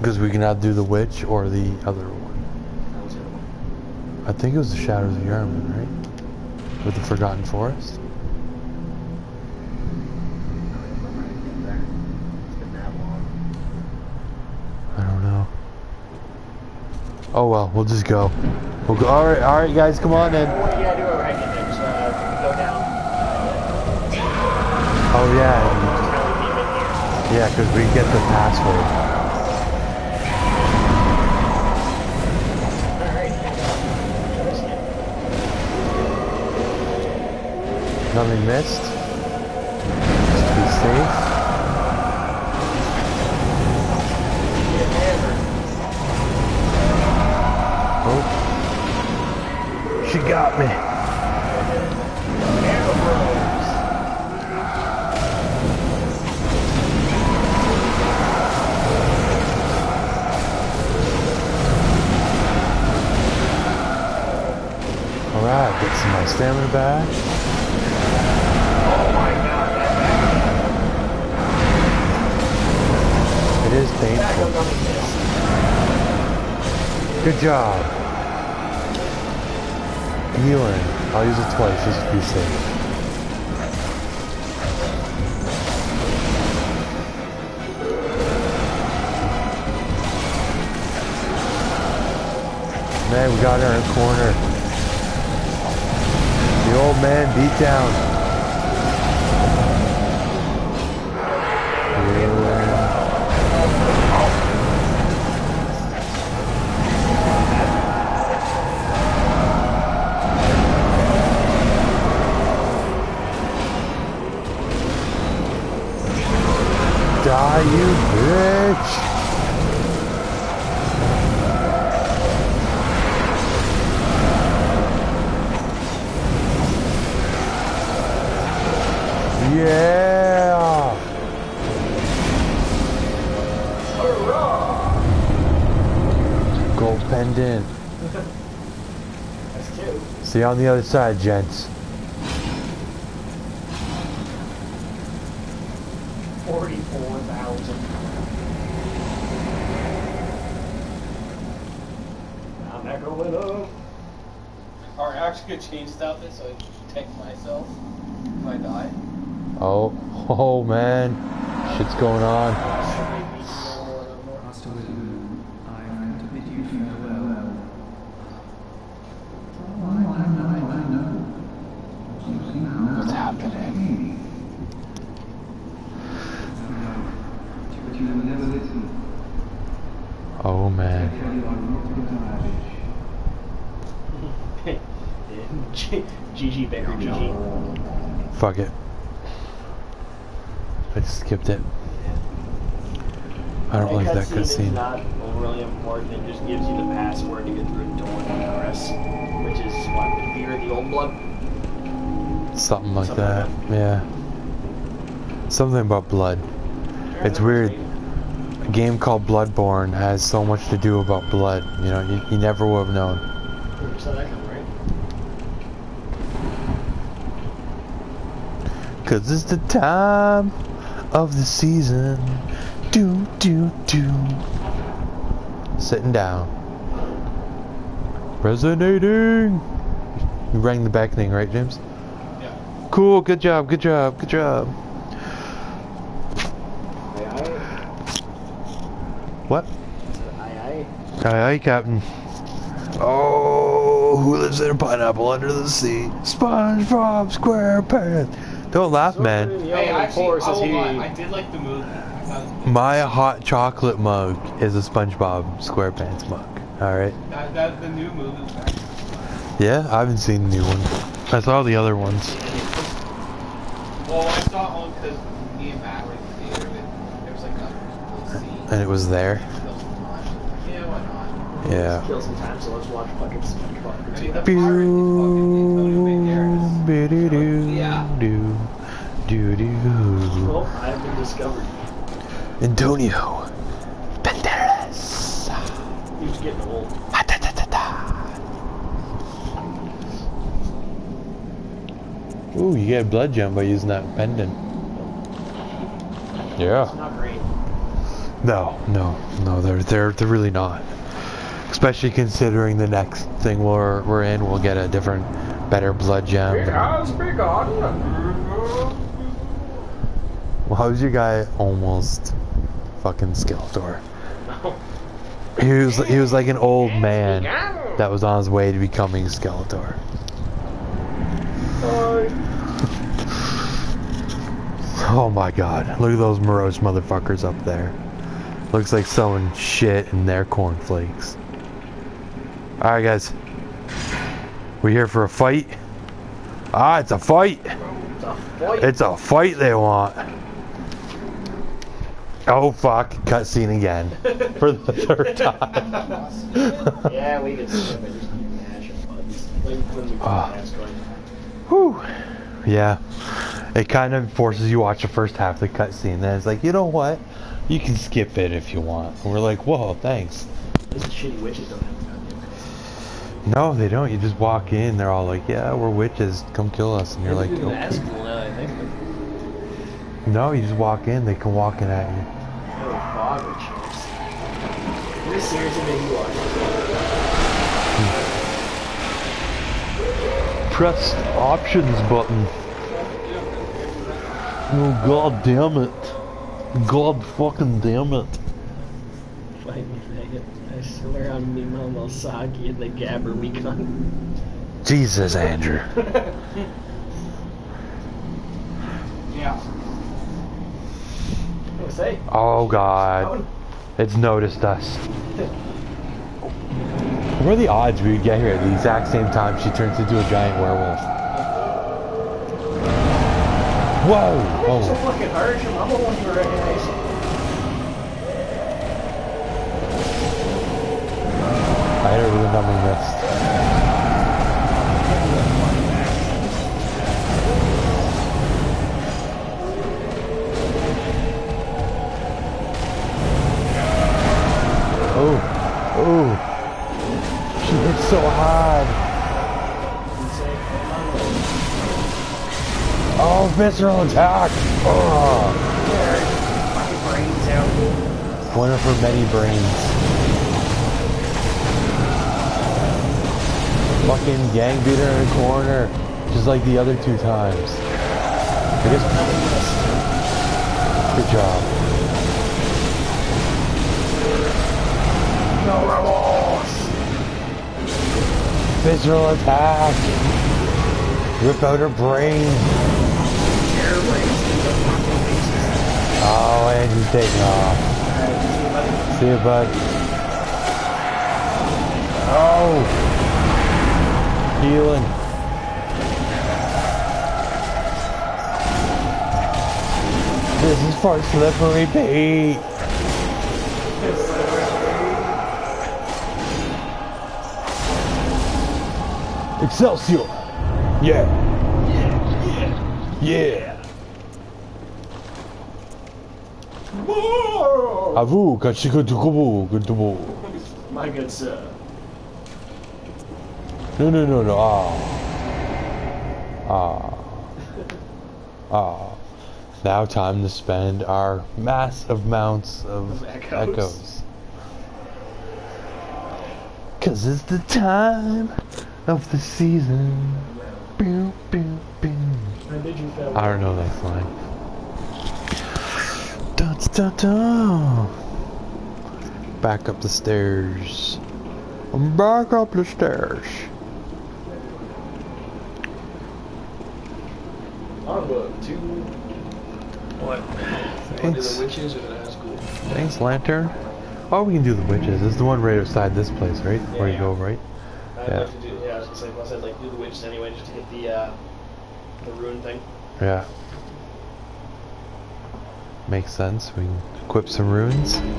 because we can either do the witch or the other one. That was the other one. I think it was the Shadows of Yharnam, right? With the Forgotten Forest. It's been that long. I don't know. Oh well, we'll just go. We'll go. All right, all right, guys, come on in. What do you gotta do over I get there? Just uh. Oh yeah, Just kind of leave it here. yeah, because we get the password. Nothing missed. Got me. All right, get some my stamina back. It is painful. Good job. Healing. I'll use it twice just to be safe. Man, we got her in a corner. The old man beat down. Die, you bitch! Yeah! Gold pendant. [laughs] That's two. See you on the other side, gents. Forty-four thousand. I'm not going up. Are gonna change stuff so I can protect myself if I die? Oh, [laughs] oh man. Shit's going on. Master Willem, I am to bid you farewell. I know, I know. You see now What's happening? But you will never listen. Oh man. Therefore you are not obliged. G- GG Baker, GG. Fuck it. I just skipped it. I don't like that cutscene cutscene. not really important. It just gives you the password to get through door Chris, which is what Fear of the Old Blood. Something like Something that. like Yeah. Something about blood. It's weird. A game called Bloodborne has so much to do about blood. You know, you, you never would have known. Where saw that come, right? Cause it's the time of the season. Do, do, do. Sitting down. Resonating. You rang the back thing, right, James? Yeah. Cool, good job, good job, good job. What? Aye, Aye, aye, Captain. Oh, who lives in a pineapple under the sea? SpongeBob SquarePants. Don't laugh, man. Hey, actually, course, I he. I did like the movie. I thought it was- My hot chocolate mug is a SpongeBob SquarePants mug. All right. That, that, the new movie Yeah, I haven't seen the new one. I saw the other ones. Well, I saw it only because me and Matt were in the theater, and there was like a little scene. And it was there. Kill some time. Yeah, why not? Yeah. Kill some time, so let's watch fucking SpongeBob. I mean, the Pew, pirate is fucking Antonio Banderas. bidoo, Yeah. doo, doo, doo. Well, I have been discovered. Antonio Banderas. He was getting old. Ah, da, da, da, da. Ooh, you get blood gem by using that pendant. Yeah. It's not great. No, no, no, they're they're they're really not. Especially considering the next thing we're we're in, we'll get a different, better blood gem. Well, how's your guy almost fucking Skeletor? [laughs] He was he was like an old man that was on his way to becoming Skeletor. Oh my god, look at those morose motherfuckers up there. Looks like someone shit in their cornflakes. Alright guys. We here for a fight? Ah, it's a fight! It's a fight. It's a fight they want. Oh fuck, cutscene again. [laughs] For the third time. yeah, we can skip it. Just mashing buttons. Like when we Ah. Whew. Yeah. It kind of forces you to watch the first half of the cutscene. Then it's like, you know what? You can skip it if you want. And we're like, whoa, thanks. These shitty witches don't have. No, they don't. You just walk in. They're all like, yeah, we're witches. Come kill us. And you're like, okay. cool now that I think of it. No, you just walk in. They come walking at you. You're seriously making me watch? Press options button. Oh god damn it. God fucking damn it. Fight me, faggot. I swear on me, Mama Saki and the Gabber we cunt. Jesus, Andrew. [laughs] Yeah. What say? Oh god. It's noticed us. What are the odds we would get here at the exact same time she turns into a giant werewolf? Whoa! So Oh, fucking hard, your mama won't even recognize you. I hit her with a numbing wrist. Oh, oh. She hit so hard. Oh, visceral attack. Oh. Fucking brains out. One of her many brains. Fucking gang beat her in a corner, just like the other two times. I guess. Good job. No remorse. Visceral attack. Rip out her brain. Tear brains into fucking pieces. Oh, and he's taking off. Alright, see you, buddy. See you, bud. Oh. Healing. This is for Slippery Pete. Excelsior. Yeah. Yeah. Whoa! À vous, Kachikotukubu, Kutubu. My good sir. No, no, no, no. Ah. Ah. Ah. Now time to spend our massive amounts of Of echoes. echoes. Cause it's the time of the season. Boom, boom, boom. I don't know that line. Dun, dun, dun. Back up the stairs. I'm back up the stairs. To what? To do Thanks. the witches or the school? Thanks, Lantern. Oh, we can do the witches. It's the one right outside this place, right? Where you Yeah. go, right? I'd Yeah. like to do. Yeah, I was gonna say. Plus, I'd like to do the witches anyway, just to get the uh, the rune thing. Yeah. Makes sense. We can equip some runes. I mean,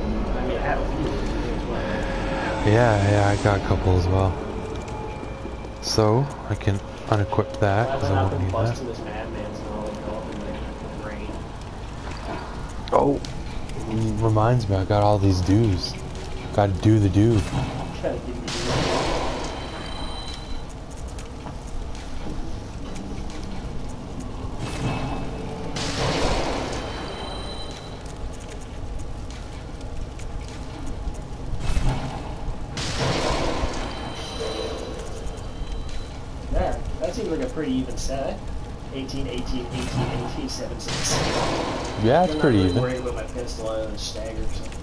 I have a few. Yeah, yeah, I got a couple as well. So, I can unequip that, because I won't need that. busting this madman's and all like go up in the brain. Oh, reminds me, I got all these dues. Gotta do the do. Gotta give me There. That seems like a pretty even set. 18, 18, 18, 18, 7, 6. Yeah, it's pretty really even. My pistol other than stagger or something.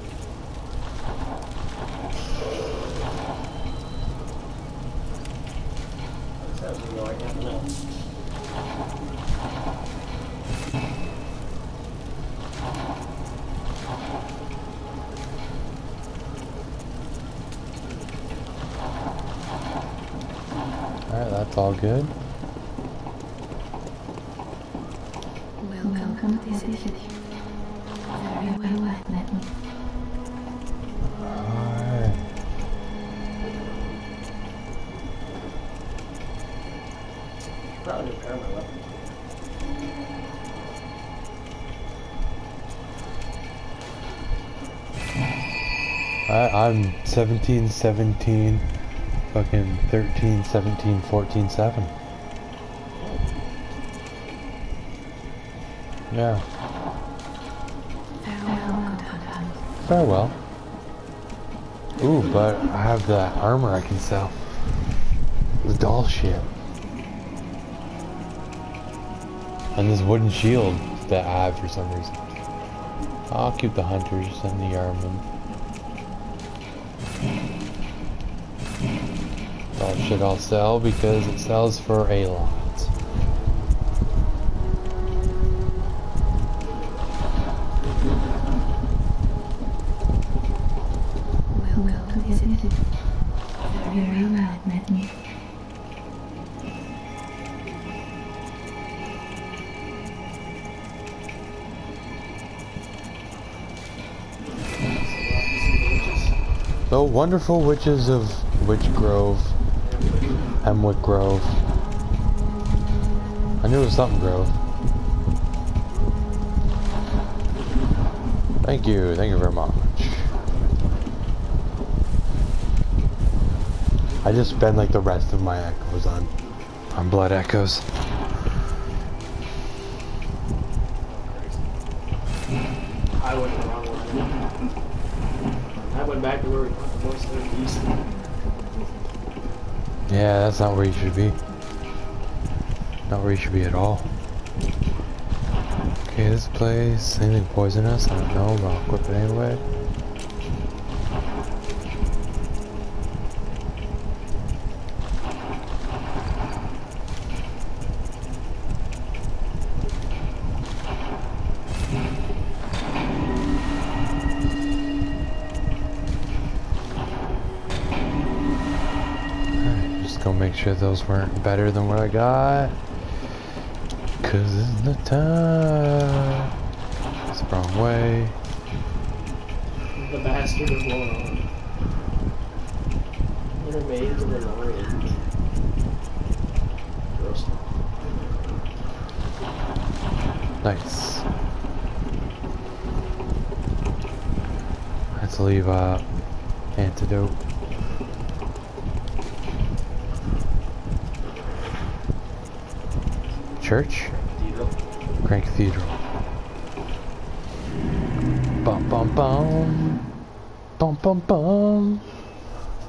Alright, that's all good. 17, 17, fucking 13, 17, 14, 7. Yeah, Farewell. Ooh, but I have that armor I can sell. The doll shit. And this wooden shield that I have for some reason. I'll keep the hunters and the armament. Should all sell because it sells for a lot. Welcome to the city. Very well met me. The wonderful witches of Witch Grove, Hemwick Grove. I knew it was something Grove. Thank you, thank you very much. I just spend like the rest of my echoes on on blood echoes. I went the wrong one. I went back to where we put the most of these. Yeah, that's not where you should be. Not where you should be at all. Okay, this place, anything poisonous? I don't know, but I'll equip it anyway. Alright, just go make sure those weren't better than what I got. Cause it's the time. It's the wrong way. The bastard of Lauren. What are made to the Lauren? Gross. Nice. Let's leave uh antidote. Church? Cathedral. Grand Cathedral. Bum bum bum. Bum bum bum.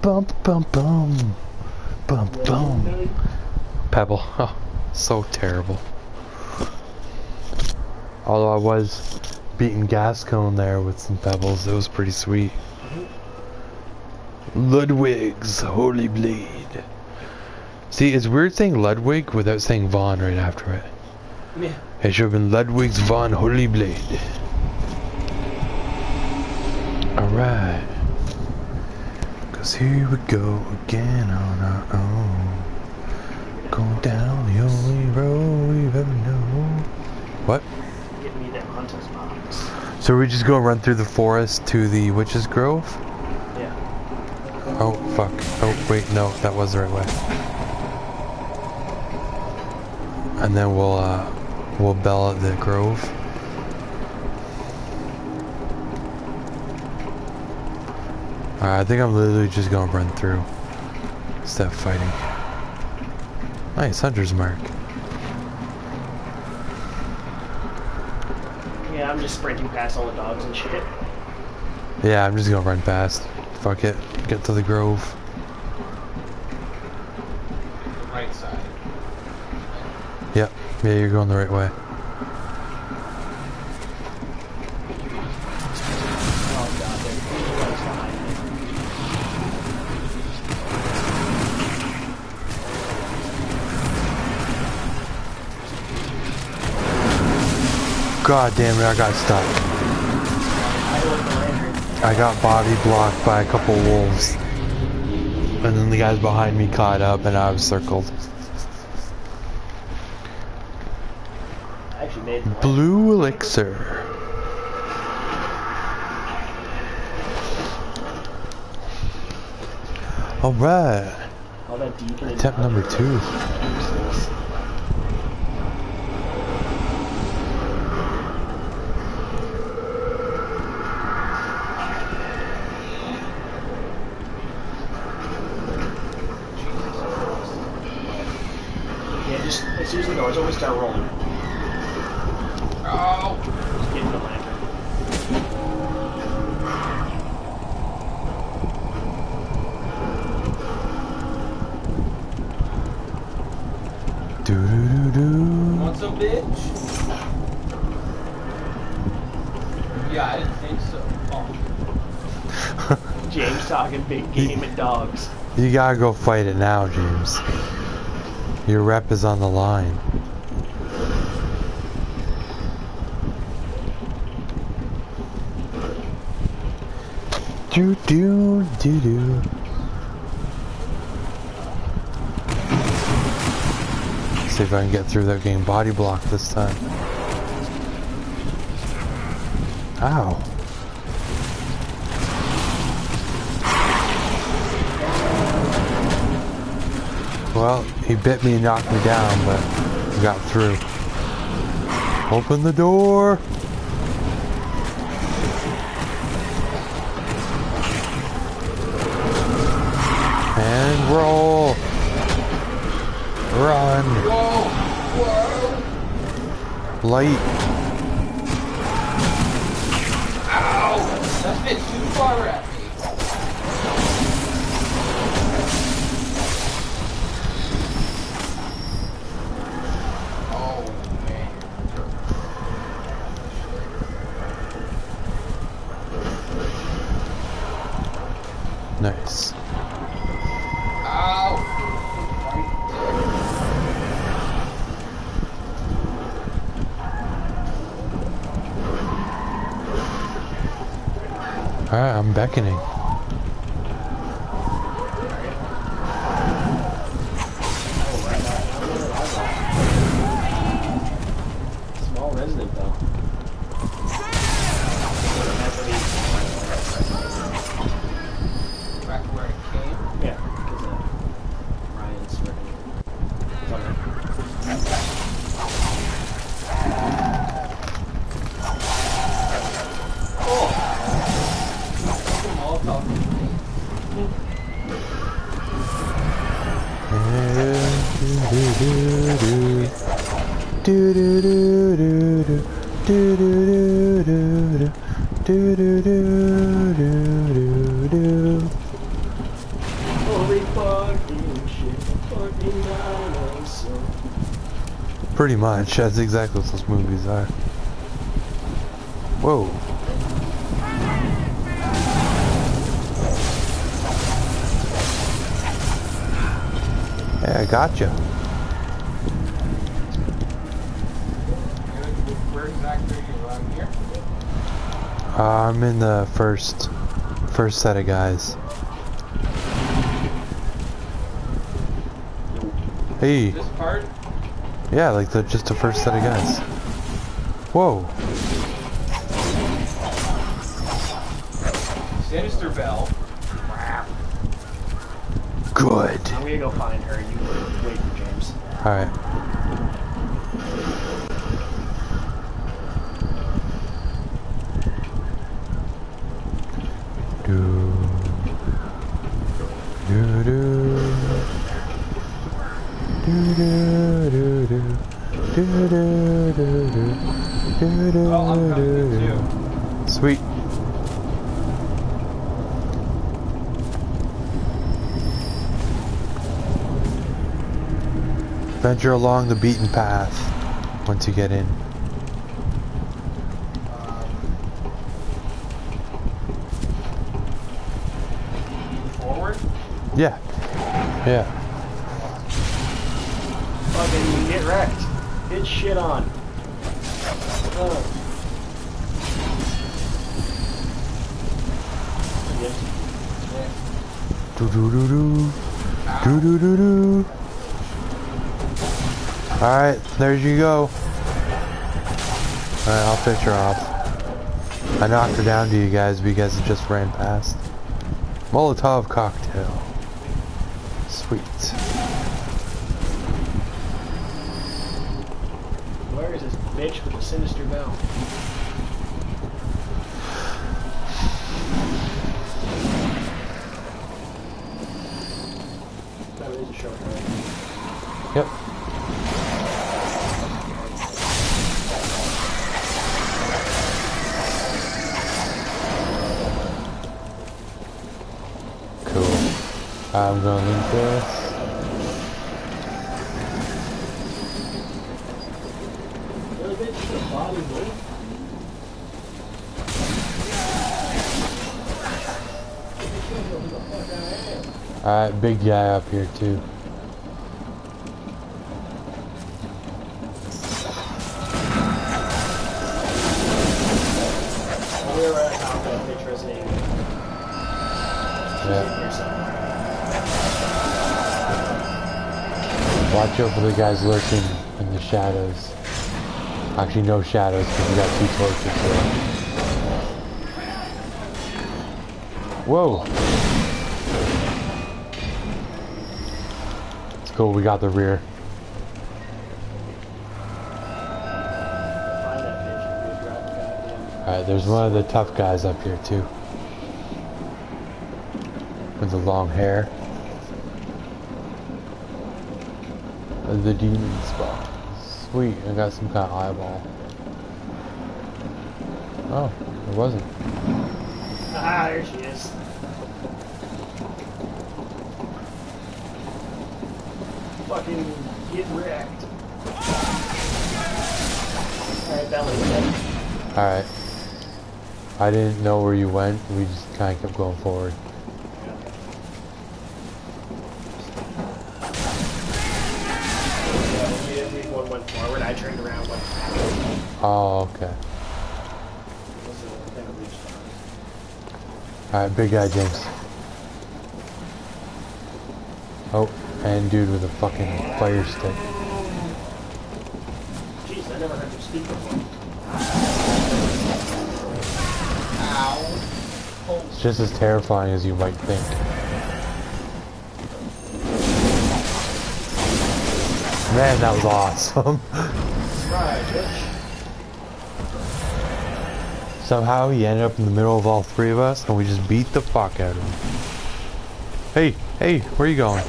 Bum bum bum. Bum bum. Pebble. [laughs] Oh, so terrible. Although I was beating Gascoigne there with some pebbles, it was pretty sweet. Ludwig's Holy Blade. See, it's weird saying Ludwig without saying Von right after it. Yeah. It should have been Ludwig's Von Holy Blade. Alright. Cause here we go again on our own. Going down the only road we've ever known. What? Get me that Hunter's box. So we just go run through the forest to the Witch's Grove? Yeah. Oh, fuck. Oh, wait, no, that was the right way. And then we'll, uh, we'll bell at the Grove. Alright, I think I'm literally just gonna run through. Of fighting. Nice, Hunter's Mark. Yeah, I'm just sprinting past all the dogs and shit. Yeah, I'm just gonna run past. Fuck it. Get to the Grove. The right side. Yep. Yeah, you're going the right way. God, damn it, I got stuck. I got body blocked by a couple wolves. And then the guys behind me caught up and I was circled. I actually made the lantern. Blue elixir. Alright. All that deep in Attempt number two. Yeah, just as soon as the doors open, start rolling. Oh! Just get in the lantern. Doo doo doo doo. Want some bitch? Yeah, I didn't think so. Oh. James talking big game and dogs. You gotta go fight it now, James. Your rep is on the line. Do do do do. See if I can get through that game body block this time. Ow. Well, he bit me and knocked me down, but we got through. Open the door! And roll! Run! Light! Ow! Too far at Much. That's exactly what those movies are. Whoa. Hey, I gotcha. Exactly are you? Uh, I'm in the first, first set of guys. Hey, This part? Yeah, like the just the first set of guys. Whoa. Sinister Bell. Venture along the beaten path once you get in. Forward? Yeah. Yeah. Alright, there you go. Alright, I'll finish her off. I knocked her down to you guys because it just ran past. Molotov cocktail. Sweet. Where is this bitch with the sinister bell? Big guy up here too. Yeah. here. Watch out for the guys lurking in the shadows. Actually, no shadows because we got two torches there. Whoa! Cool, we got the rear. Alright, there's one of the tough guys up here too. With the long hair. The demon spot. Sweet, I got some kind of eyeball. Oh, it wasn't. Ah, there she is. Fucking get wrecked. Alright, Belly, dead. Alright. I didn't know where you went, we just kind of kept going forward. Oh, okay. Alright, big guy, James. Oh, and dude with a fucking fire stick. Just as terrifying as you might think. Man, that was awesome. [laughs] Somehow he ended up in the middle of all three of us and we just beat the fuck out of him. Hey, hey, where you going?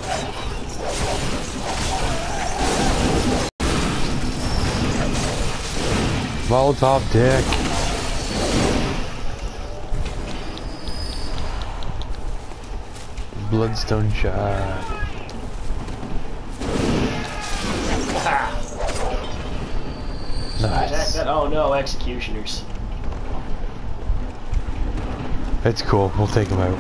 Molotov dick. Bloodstone shot. Nice. that. Oh no, executioners. It's cool. We'll take him out.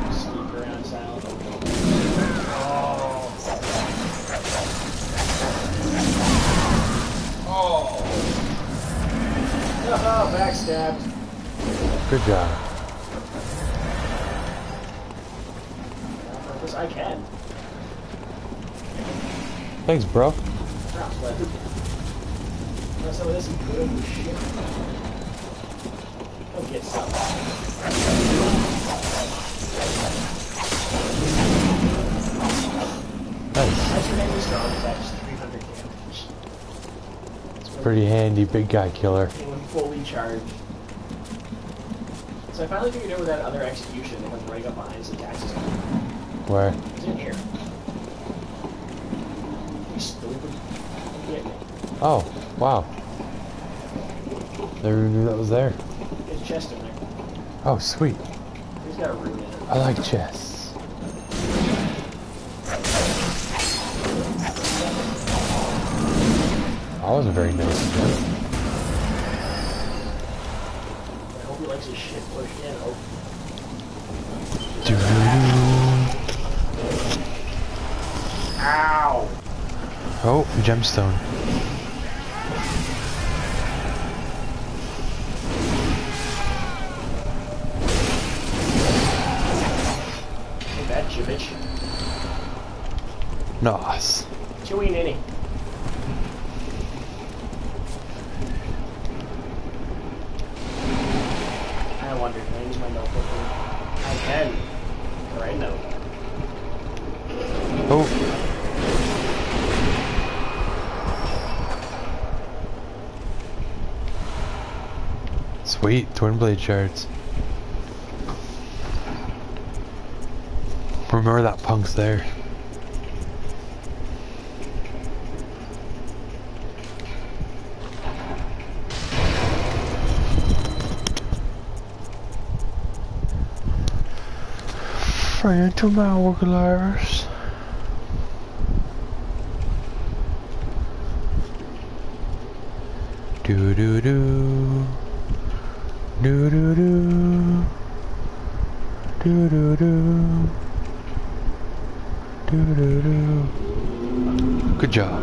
Oh, [laughs] Oh, backstabbed. Good job. Damage? bro. Pretty handy, big guy killer. When fully charged. So I finally figured out where that other execution that was right up attacks is. Where? It's in here. You stupid. Come get me. Oh, wow. Never knew that was there. There's chest in there. Oh, sweet. He's got a room in it. I like chests. I wasn't very nice to him. I hope he likes his shit pushed in. Oh, ow! Oh, gemstone. Shards. Remember that punk's there. Phantom hourglass. Do do do. Do do do. Do do do. Do do do. Good job.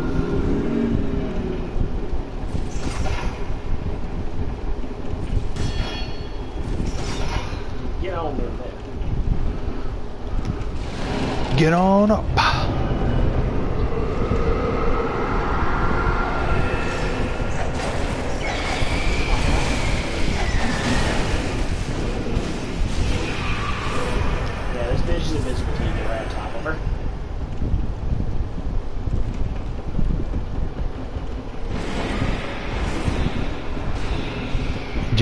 Get on in there. Get on up. Yeah, this bitch is invisible till you get right on top of her.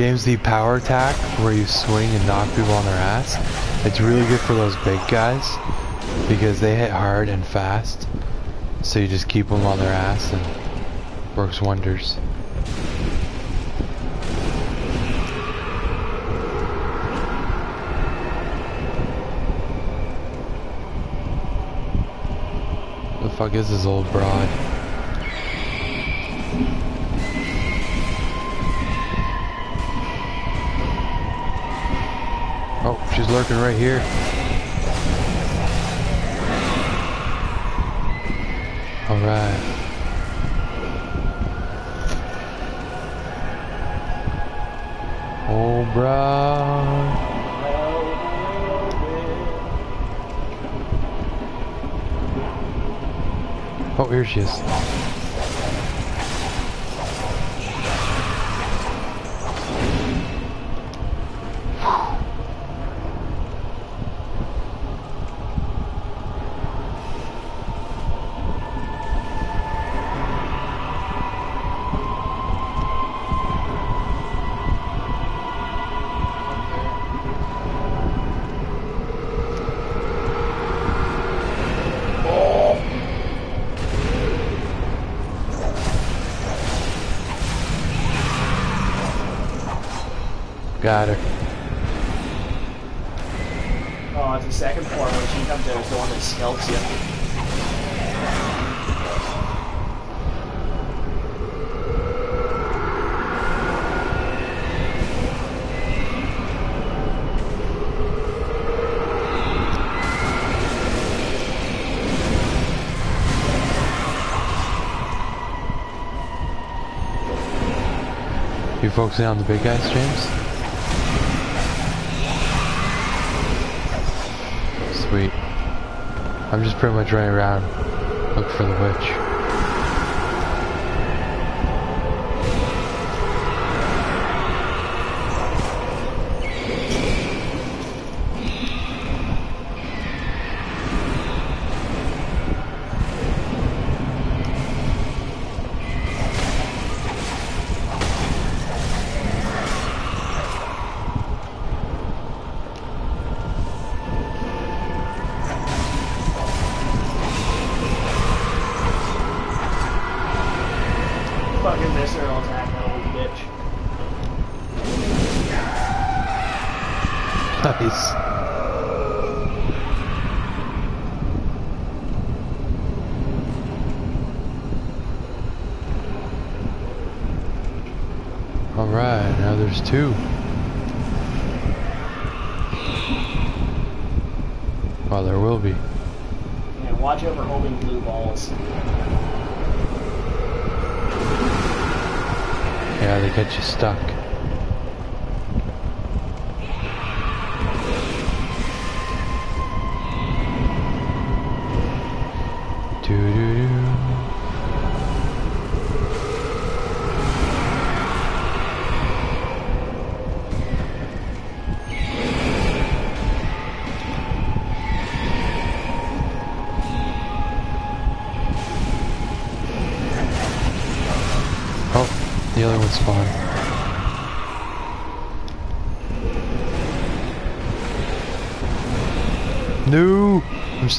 James, the power attack where you swing and knock people on their ass, it's really good for those big guys because they hit hard and fast. So you just keep them on their ass and works wonders. The fuck is this old broad? She's right here. Alright. Oh, bruh. Oh, here she is. Got her. Oh, it's the second form when she comes out. It's the one that scalps you. You focusing on the big guys, James? I'm just pretty much running around looking for the witch.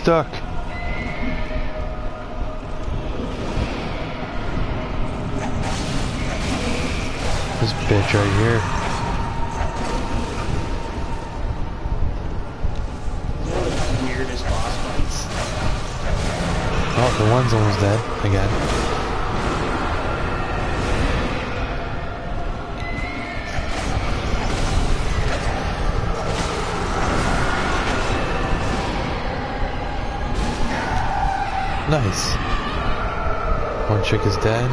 Stuck. This bitch right here. One of the weirdest boss fights. Oh, the one's almost dead again. Nice. One chick is dead.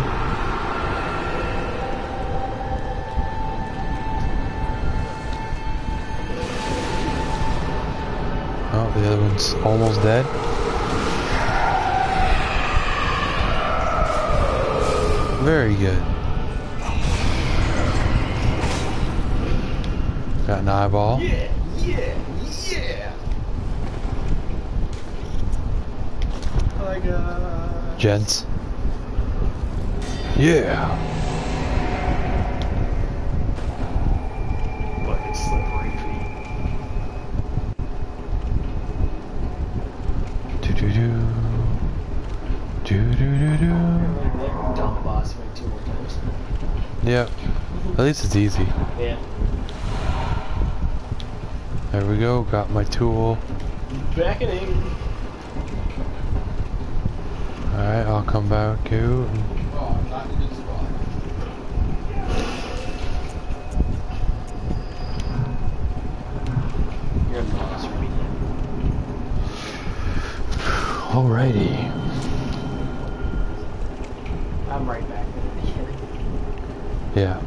Oh, the other one's almost dead. Very good. Got an eyeball. Yeah, yeah. Oh my god. Gents. Yeah. Fucking slippery Pete. Do do do. Do do do do. Dumb boss fight two more times. Yep. At least it's easy. Yeah. There we go. Got my tool. Beckoning. Alright, I'll come back out. and- Oh, I'm not in a good spot. You're a boss for me. Alrighty. I'm right back there at the beginning. Yeah.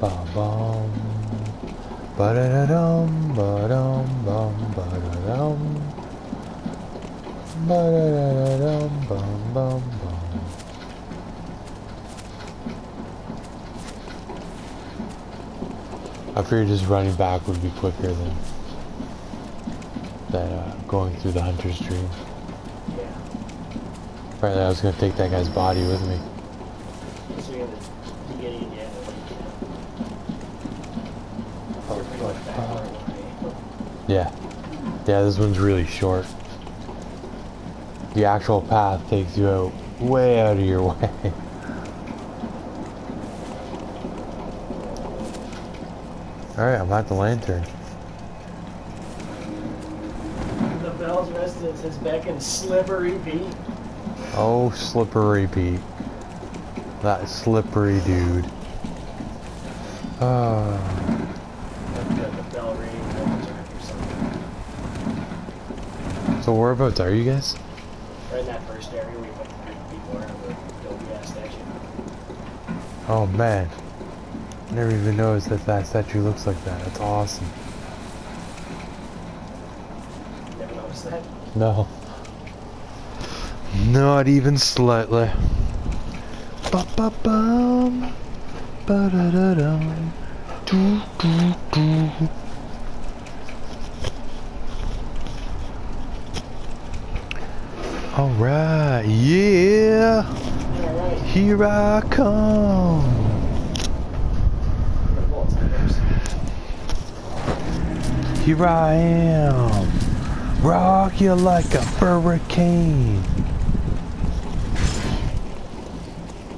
Bum bum. Ba da da dum ba dum bum ba da dum. Ba da da da dum bum bum bum. I figured just running back would be quicker than than uh, going through the hunter's dream. Yeah. Apparently I was gonna take that guy's body with me. So you're the beginning and the end of it. You're pretty much back where I. Yeah. Yeah, this one's really short. The actual path takes you out way out of your [laughs] way. Alright, the lantern. The Bell's residence has beckoned Slippery Pete. Oh, slippery Pete. That slippery dude. Uh, ringing so whereabouts are you guys? In that first area where you put the people around the Dolby ass statue. Oh man. Never even noticed that that statue looks like that. That's awesome. Never noticed that? No. Not even slightly. Ba ba bum. Ba da da dum. Doo doo doo. Alright, yeah! Here I come! Bullets, I guess. Here I am! Rock you like a hurricane!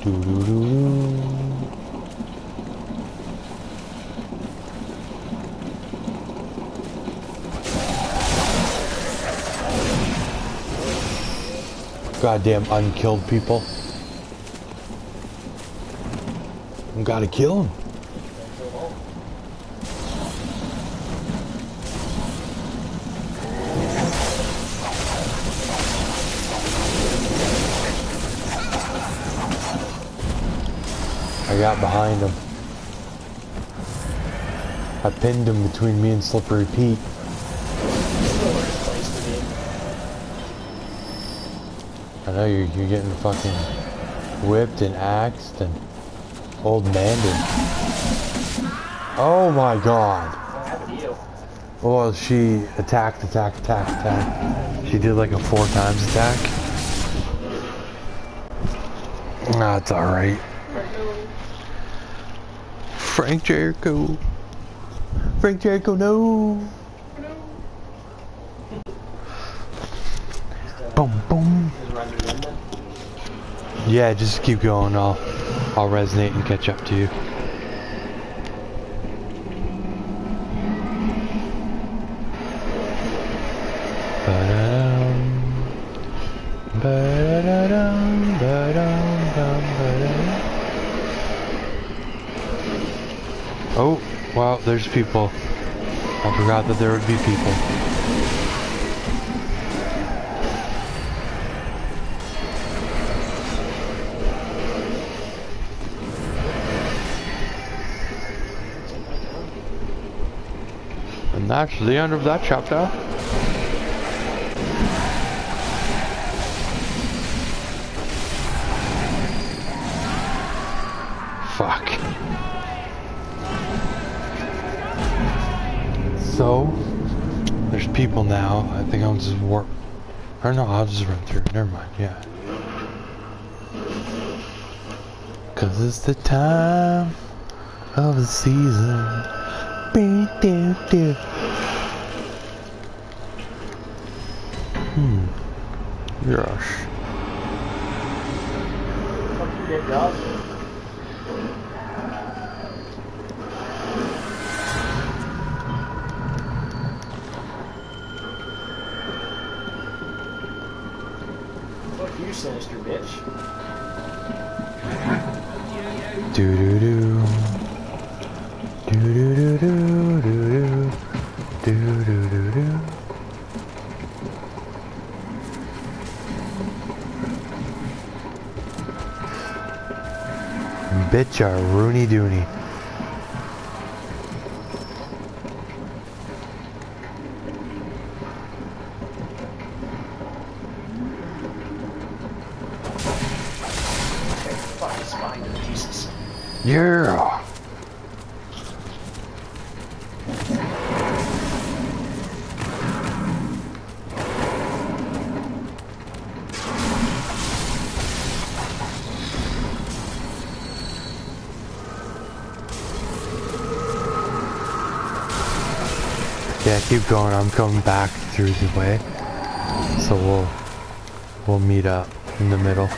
Doo-doo-doo-doo. Goddamn unkilled people. Gotta kill them. Got behind him. I pinned him between me and Slippery Pete. I know you're, you're getting fucking whipped and axed and old manded. Oh my god. Well, she attacked, attacked, attacked, attacked. She did like a four times attack. Nah, it's alright. Frank Jericho. Frank Jericho, no. Boom, boom. Then? Yeah, just keep going. I'll, I'll resonate and catch up to you. Ba-da-dum. Ba-da-da-dum, ba-dum, bum, ba-dum. Oh, wow, there's people. I forgot that there would be people. And that's the end of that chapter. Warp. Or no, I'll just run through. Never mind, yeah. Cause it's the time of the season. Hmm. Gosh. Keep going. I'm coming back through the way. So we'll we'll meet up in the middle.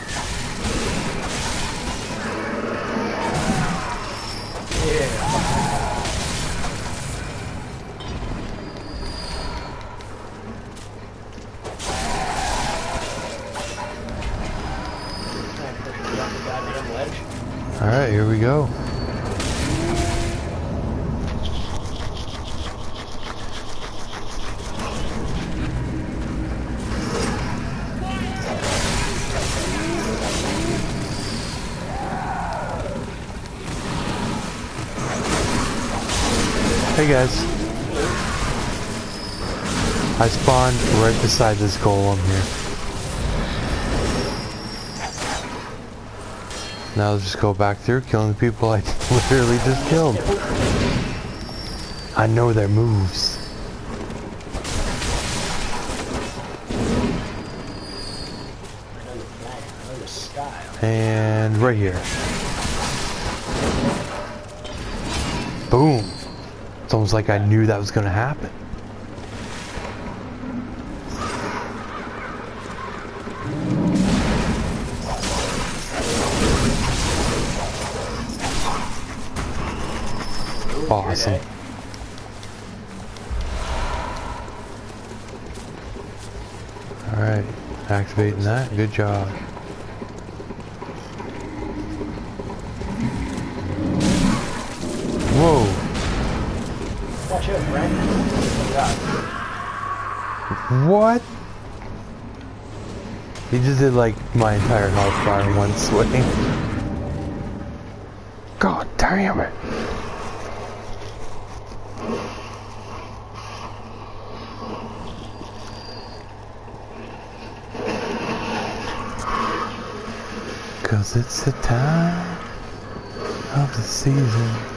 Beside this golem here. Now let's just go back through killing the people I [laughs] literally just killed. I know their moves. And right here. Boom. It's almost like I knew that was gonna happen. Awesome. Alright, activating that. Good job. Whoa. Watch out, Brent. Oh. What? He just did like my entire health bar in one swing. God damn it. Cause it's the time of the season.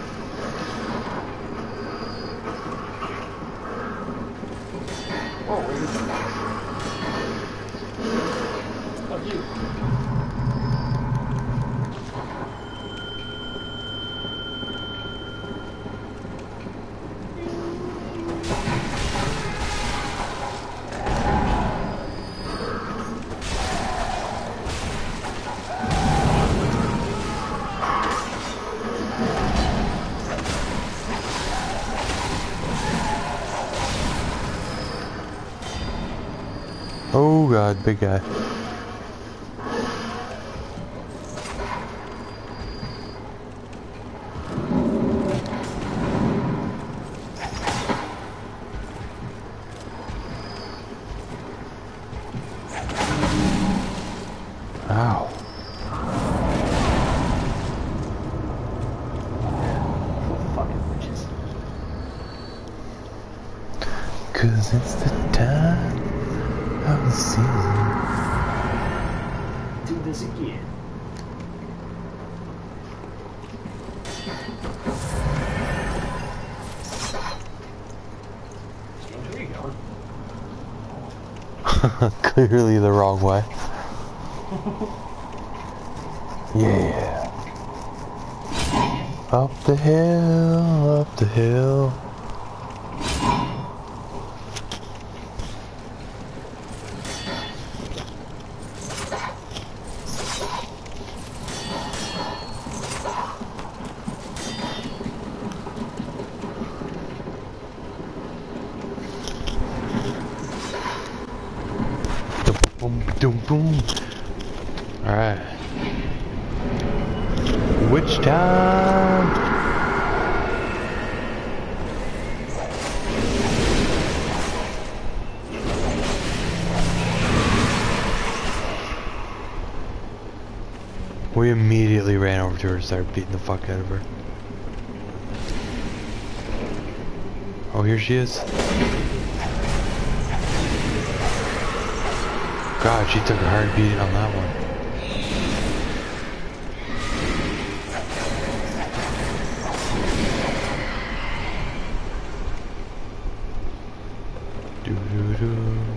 Big guy. Ow. Fucking witches. Cause it's the time of the season. Do this again. James, where you going? Clearly the wrong way. Yeah. Up the hill, up the hill. Boom, boom, boom. Alright. Which time? We immediately ran over to her and started beating the fuck out of her. Oh, here she is. God, she took a hard beating on that one. Doo-doo-doo. Oh,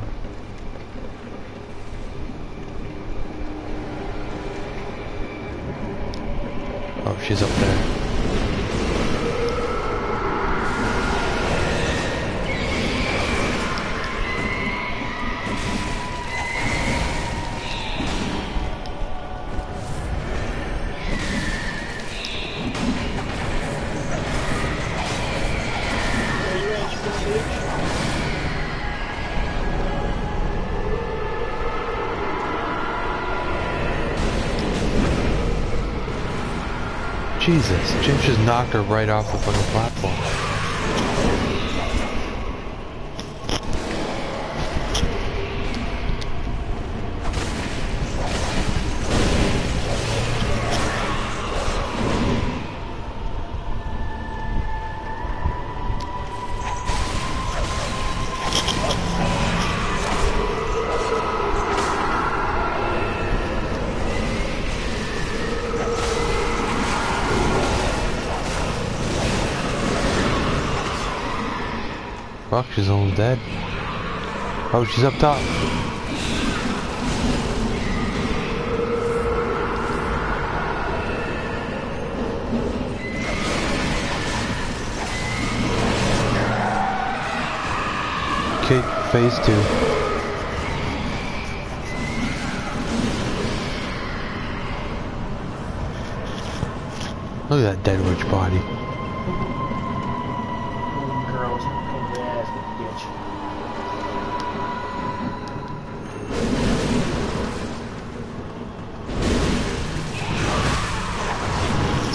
she's up there. Jesus, James just knocked her right off the fucking platform. Almost dead. Oh, she's up top. Okay, phase two. Look at that dead witch body.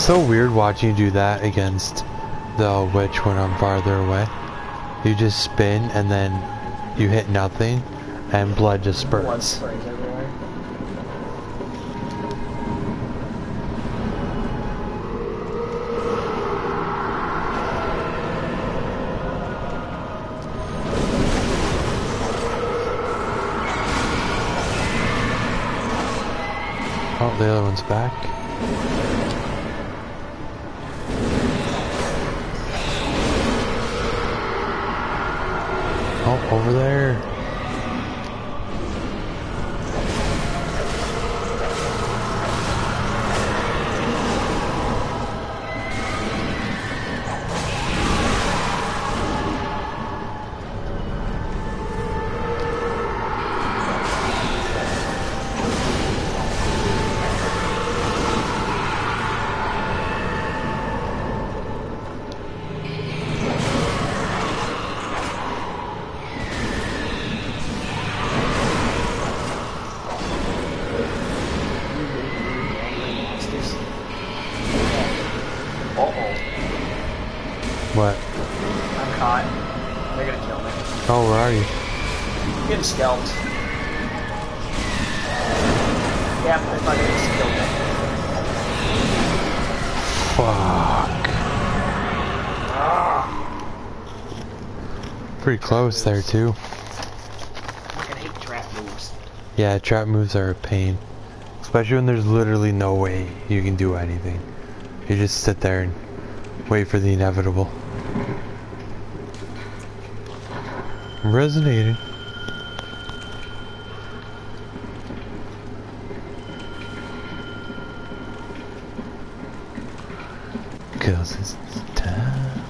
So weird watching you do that against the witch when I'm farther away. You just spin and then you hit nothing and blood just spurts. Oh, the other one's back. Pretty there, too. I hate trap moves. Yeah, trap moves are a pain. Especially when there's literally no way you can do anything. You just sit there and wait for the inevitable. Resonating. Cause it's time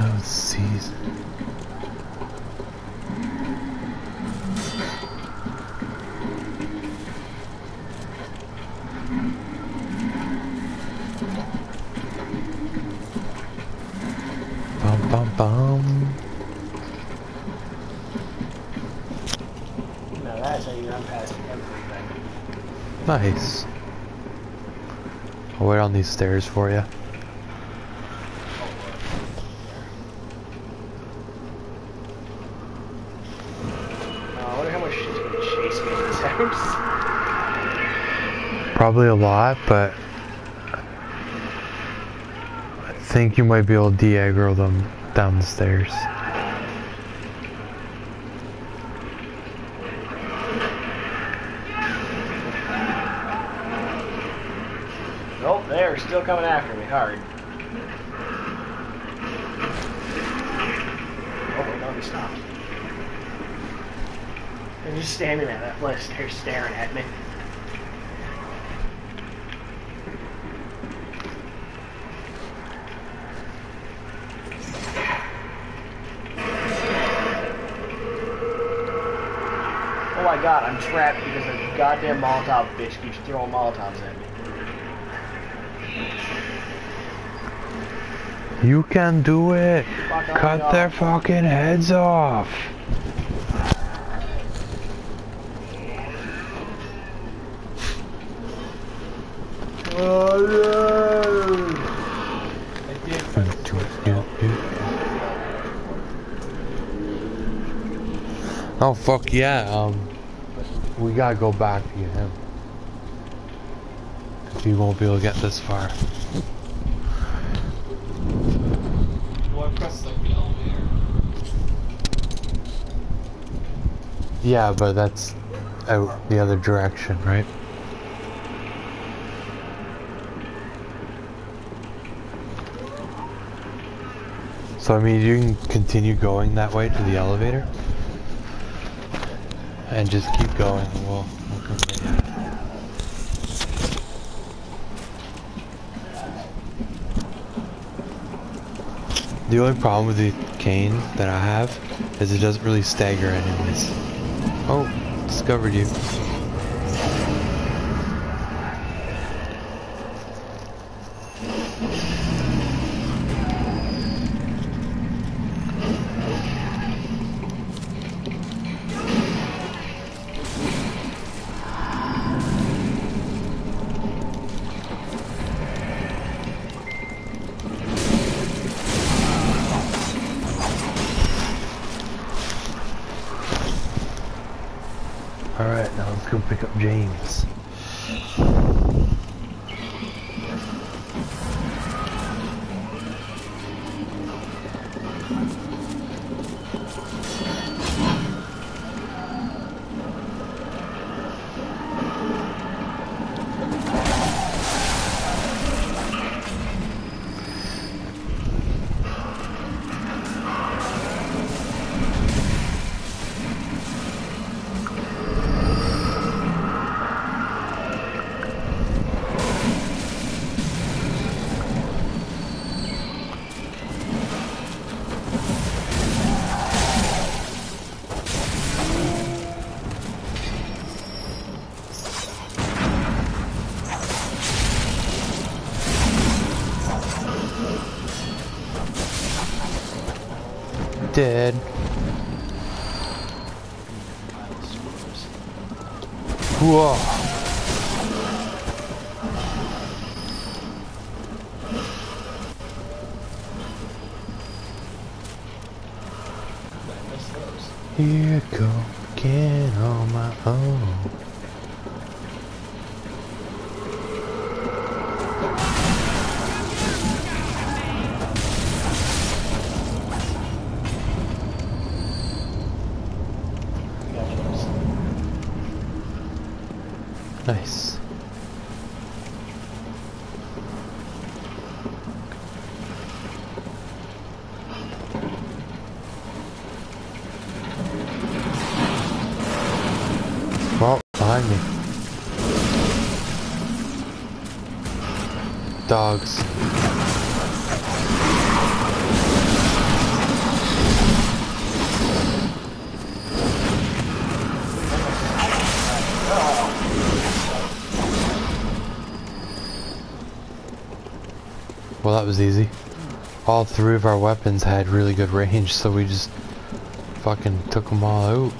of season. Bum bum bum. Now that's how you run past everything. Nice. I'll wait on these stairs for you. Uh, I wonder how much shit's gonna chase me in this house. Probably a lot, but I think you might be able to de-aggro them down the stairs. Nope, they're still hard. Oh no, they stopped. They're just standing at that flat stair staring at me. Oh my god, I'm trapped because a goddamn Molotov bitch keeps throwing Molotovs at me. You can do it. Cut their fucking heads off. Oh fuck yeah, um, we gotta go back to get him. Cause he won't be able to get this far. Yeah, but that's out the other direction, right? So I mean you can continue going that way to the elevator and just keep going. We'll, we'll come you. The only problem with the cane that I have is it doesn't really stagger anyways. Oh, discovered you. Dead. Whoa. Dogs. Well, that was easy. All three of our weapons had really good range, so we just fucking took them all out.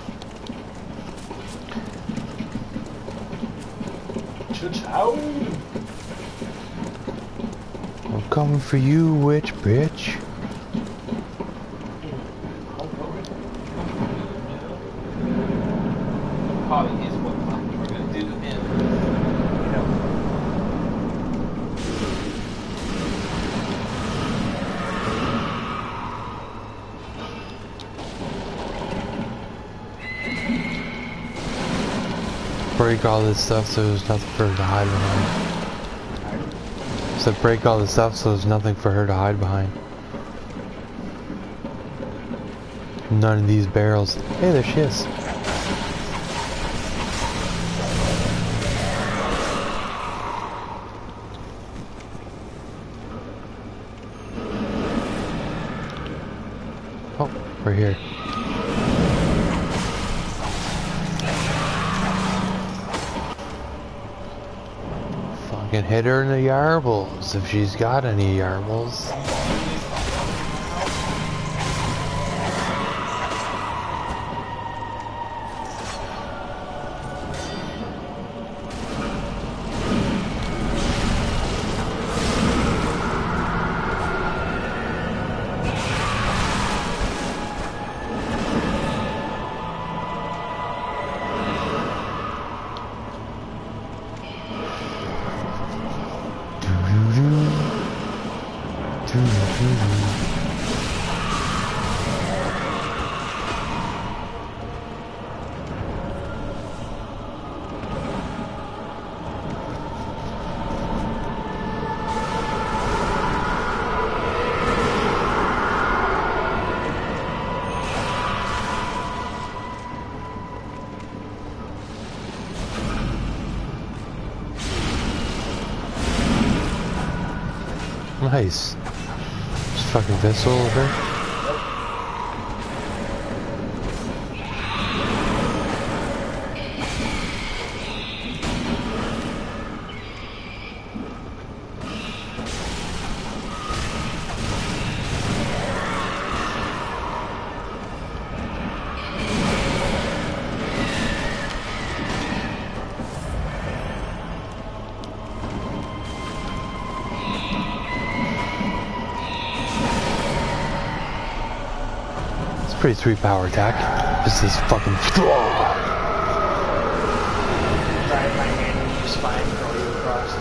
Cha-chow! I'm coming for you, witch bitch. Probably is what we're gonna do to him. Break all this stuff so there's nothing for her to hide behind. So break all this stuff so there's nothing for her to hide behind. None of these barrels. Hey, there she is. If she's got any yarbles. Nice. Just fucking vessel over. Pretty sweet power attack. This fucking. Try my hand in your spine, throw you across the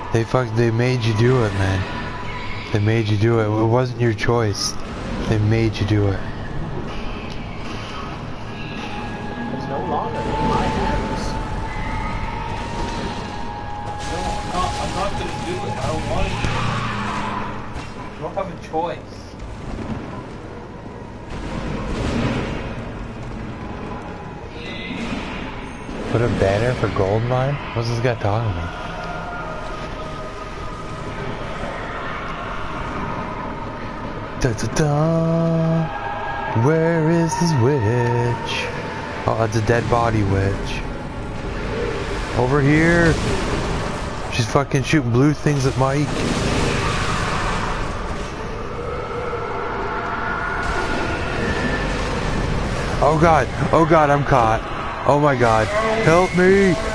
room. They fuck. They made you do it, man. They made you do it. It wasn't your choice. They made you do it. Mine? What's this guy talking about? Da da da. Where is this witch? Oh, it's a dead body witch. Over here. She's fucking shooting blue things at Mike. Oh god, oh god, I'm caught. Oh my god, help me!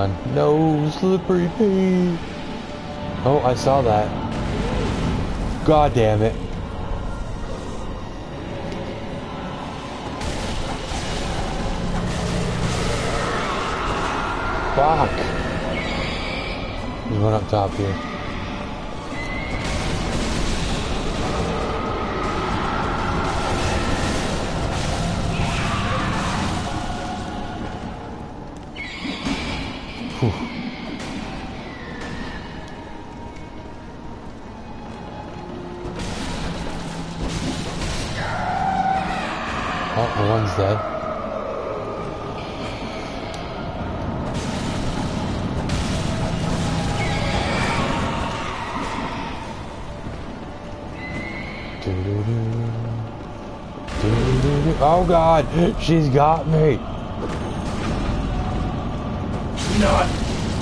Gone. No, slippery Pete. Oh, I saw that. God damn it. Fuck. There's one up top here. God, she's got me. Not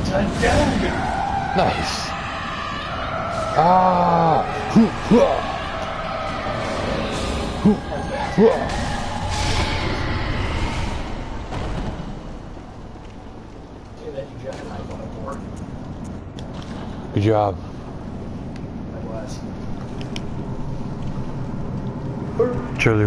today! Nice. Ah. Hoo. Hoo, hua. Yeah, that you just might want to work. Good job. I was. Charlie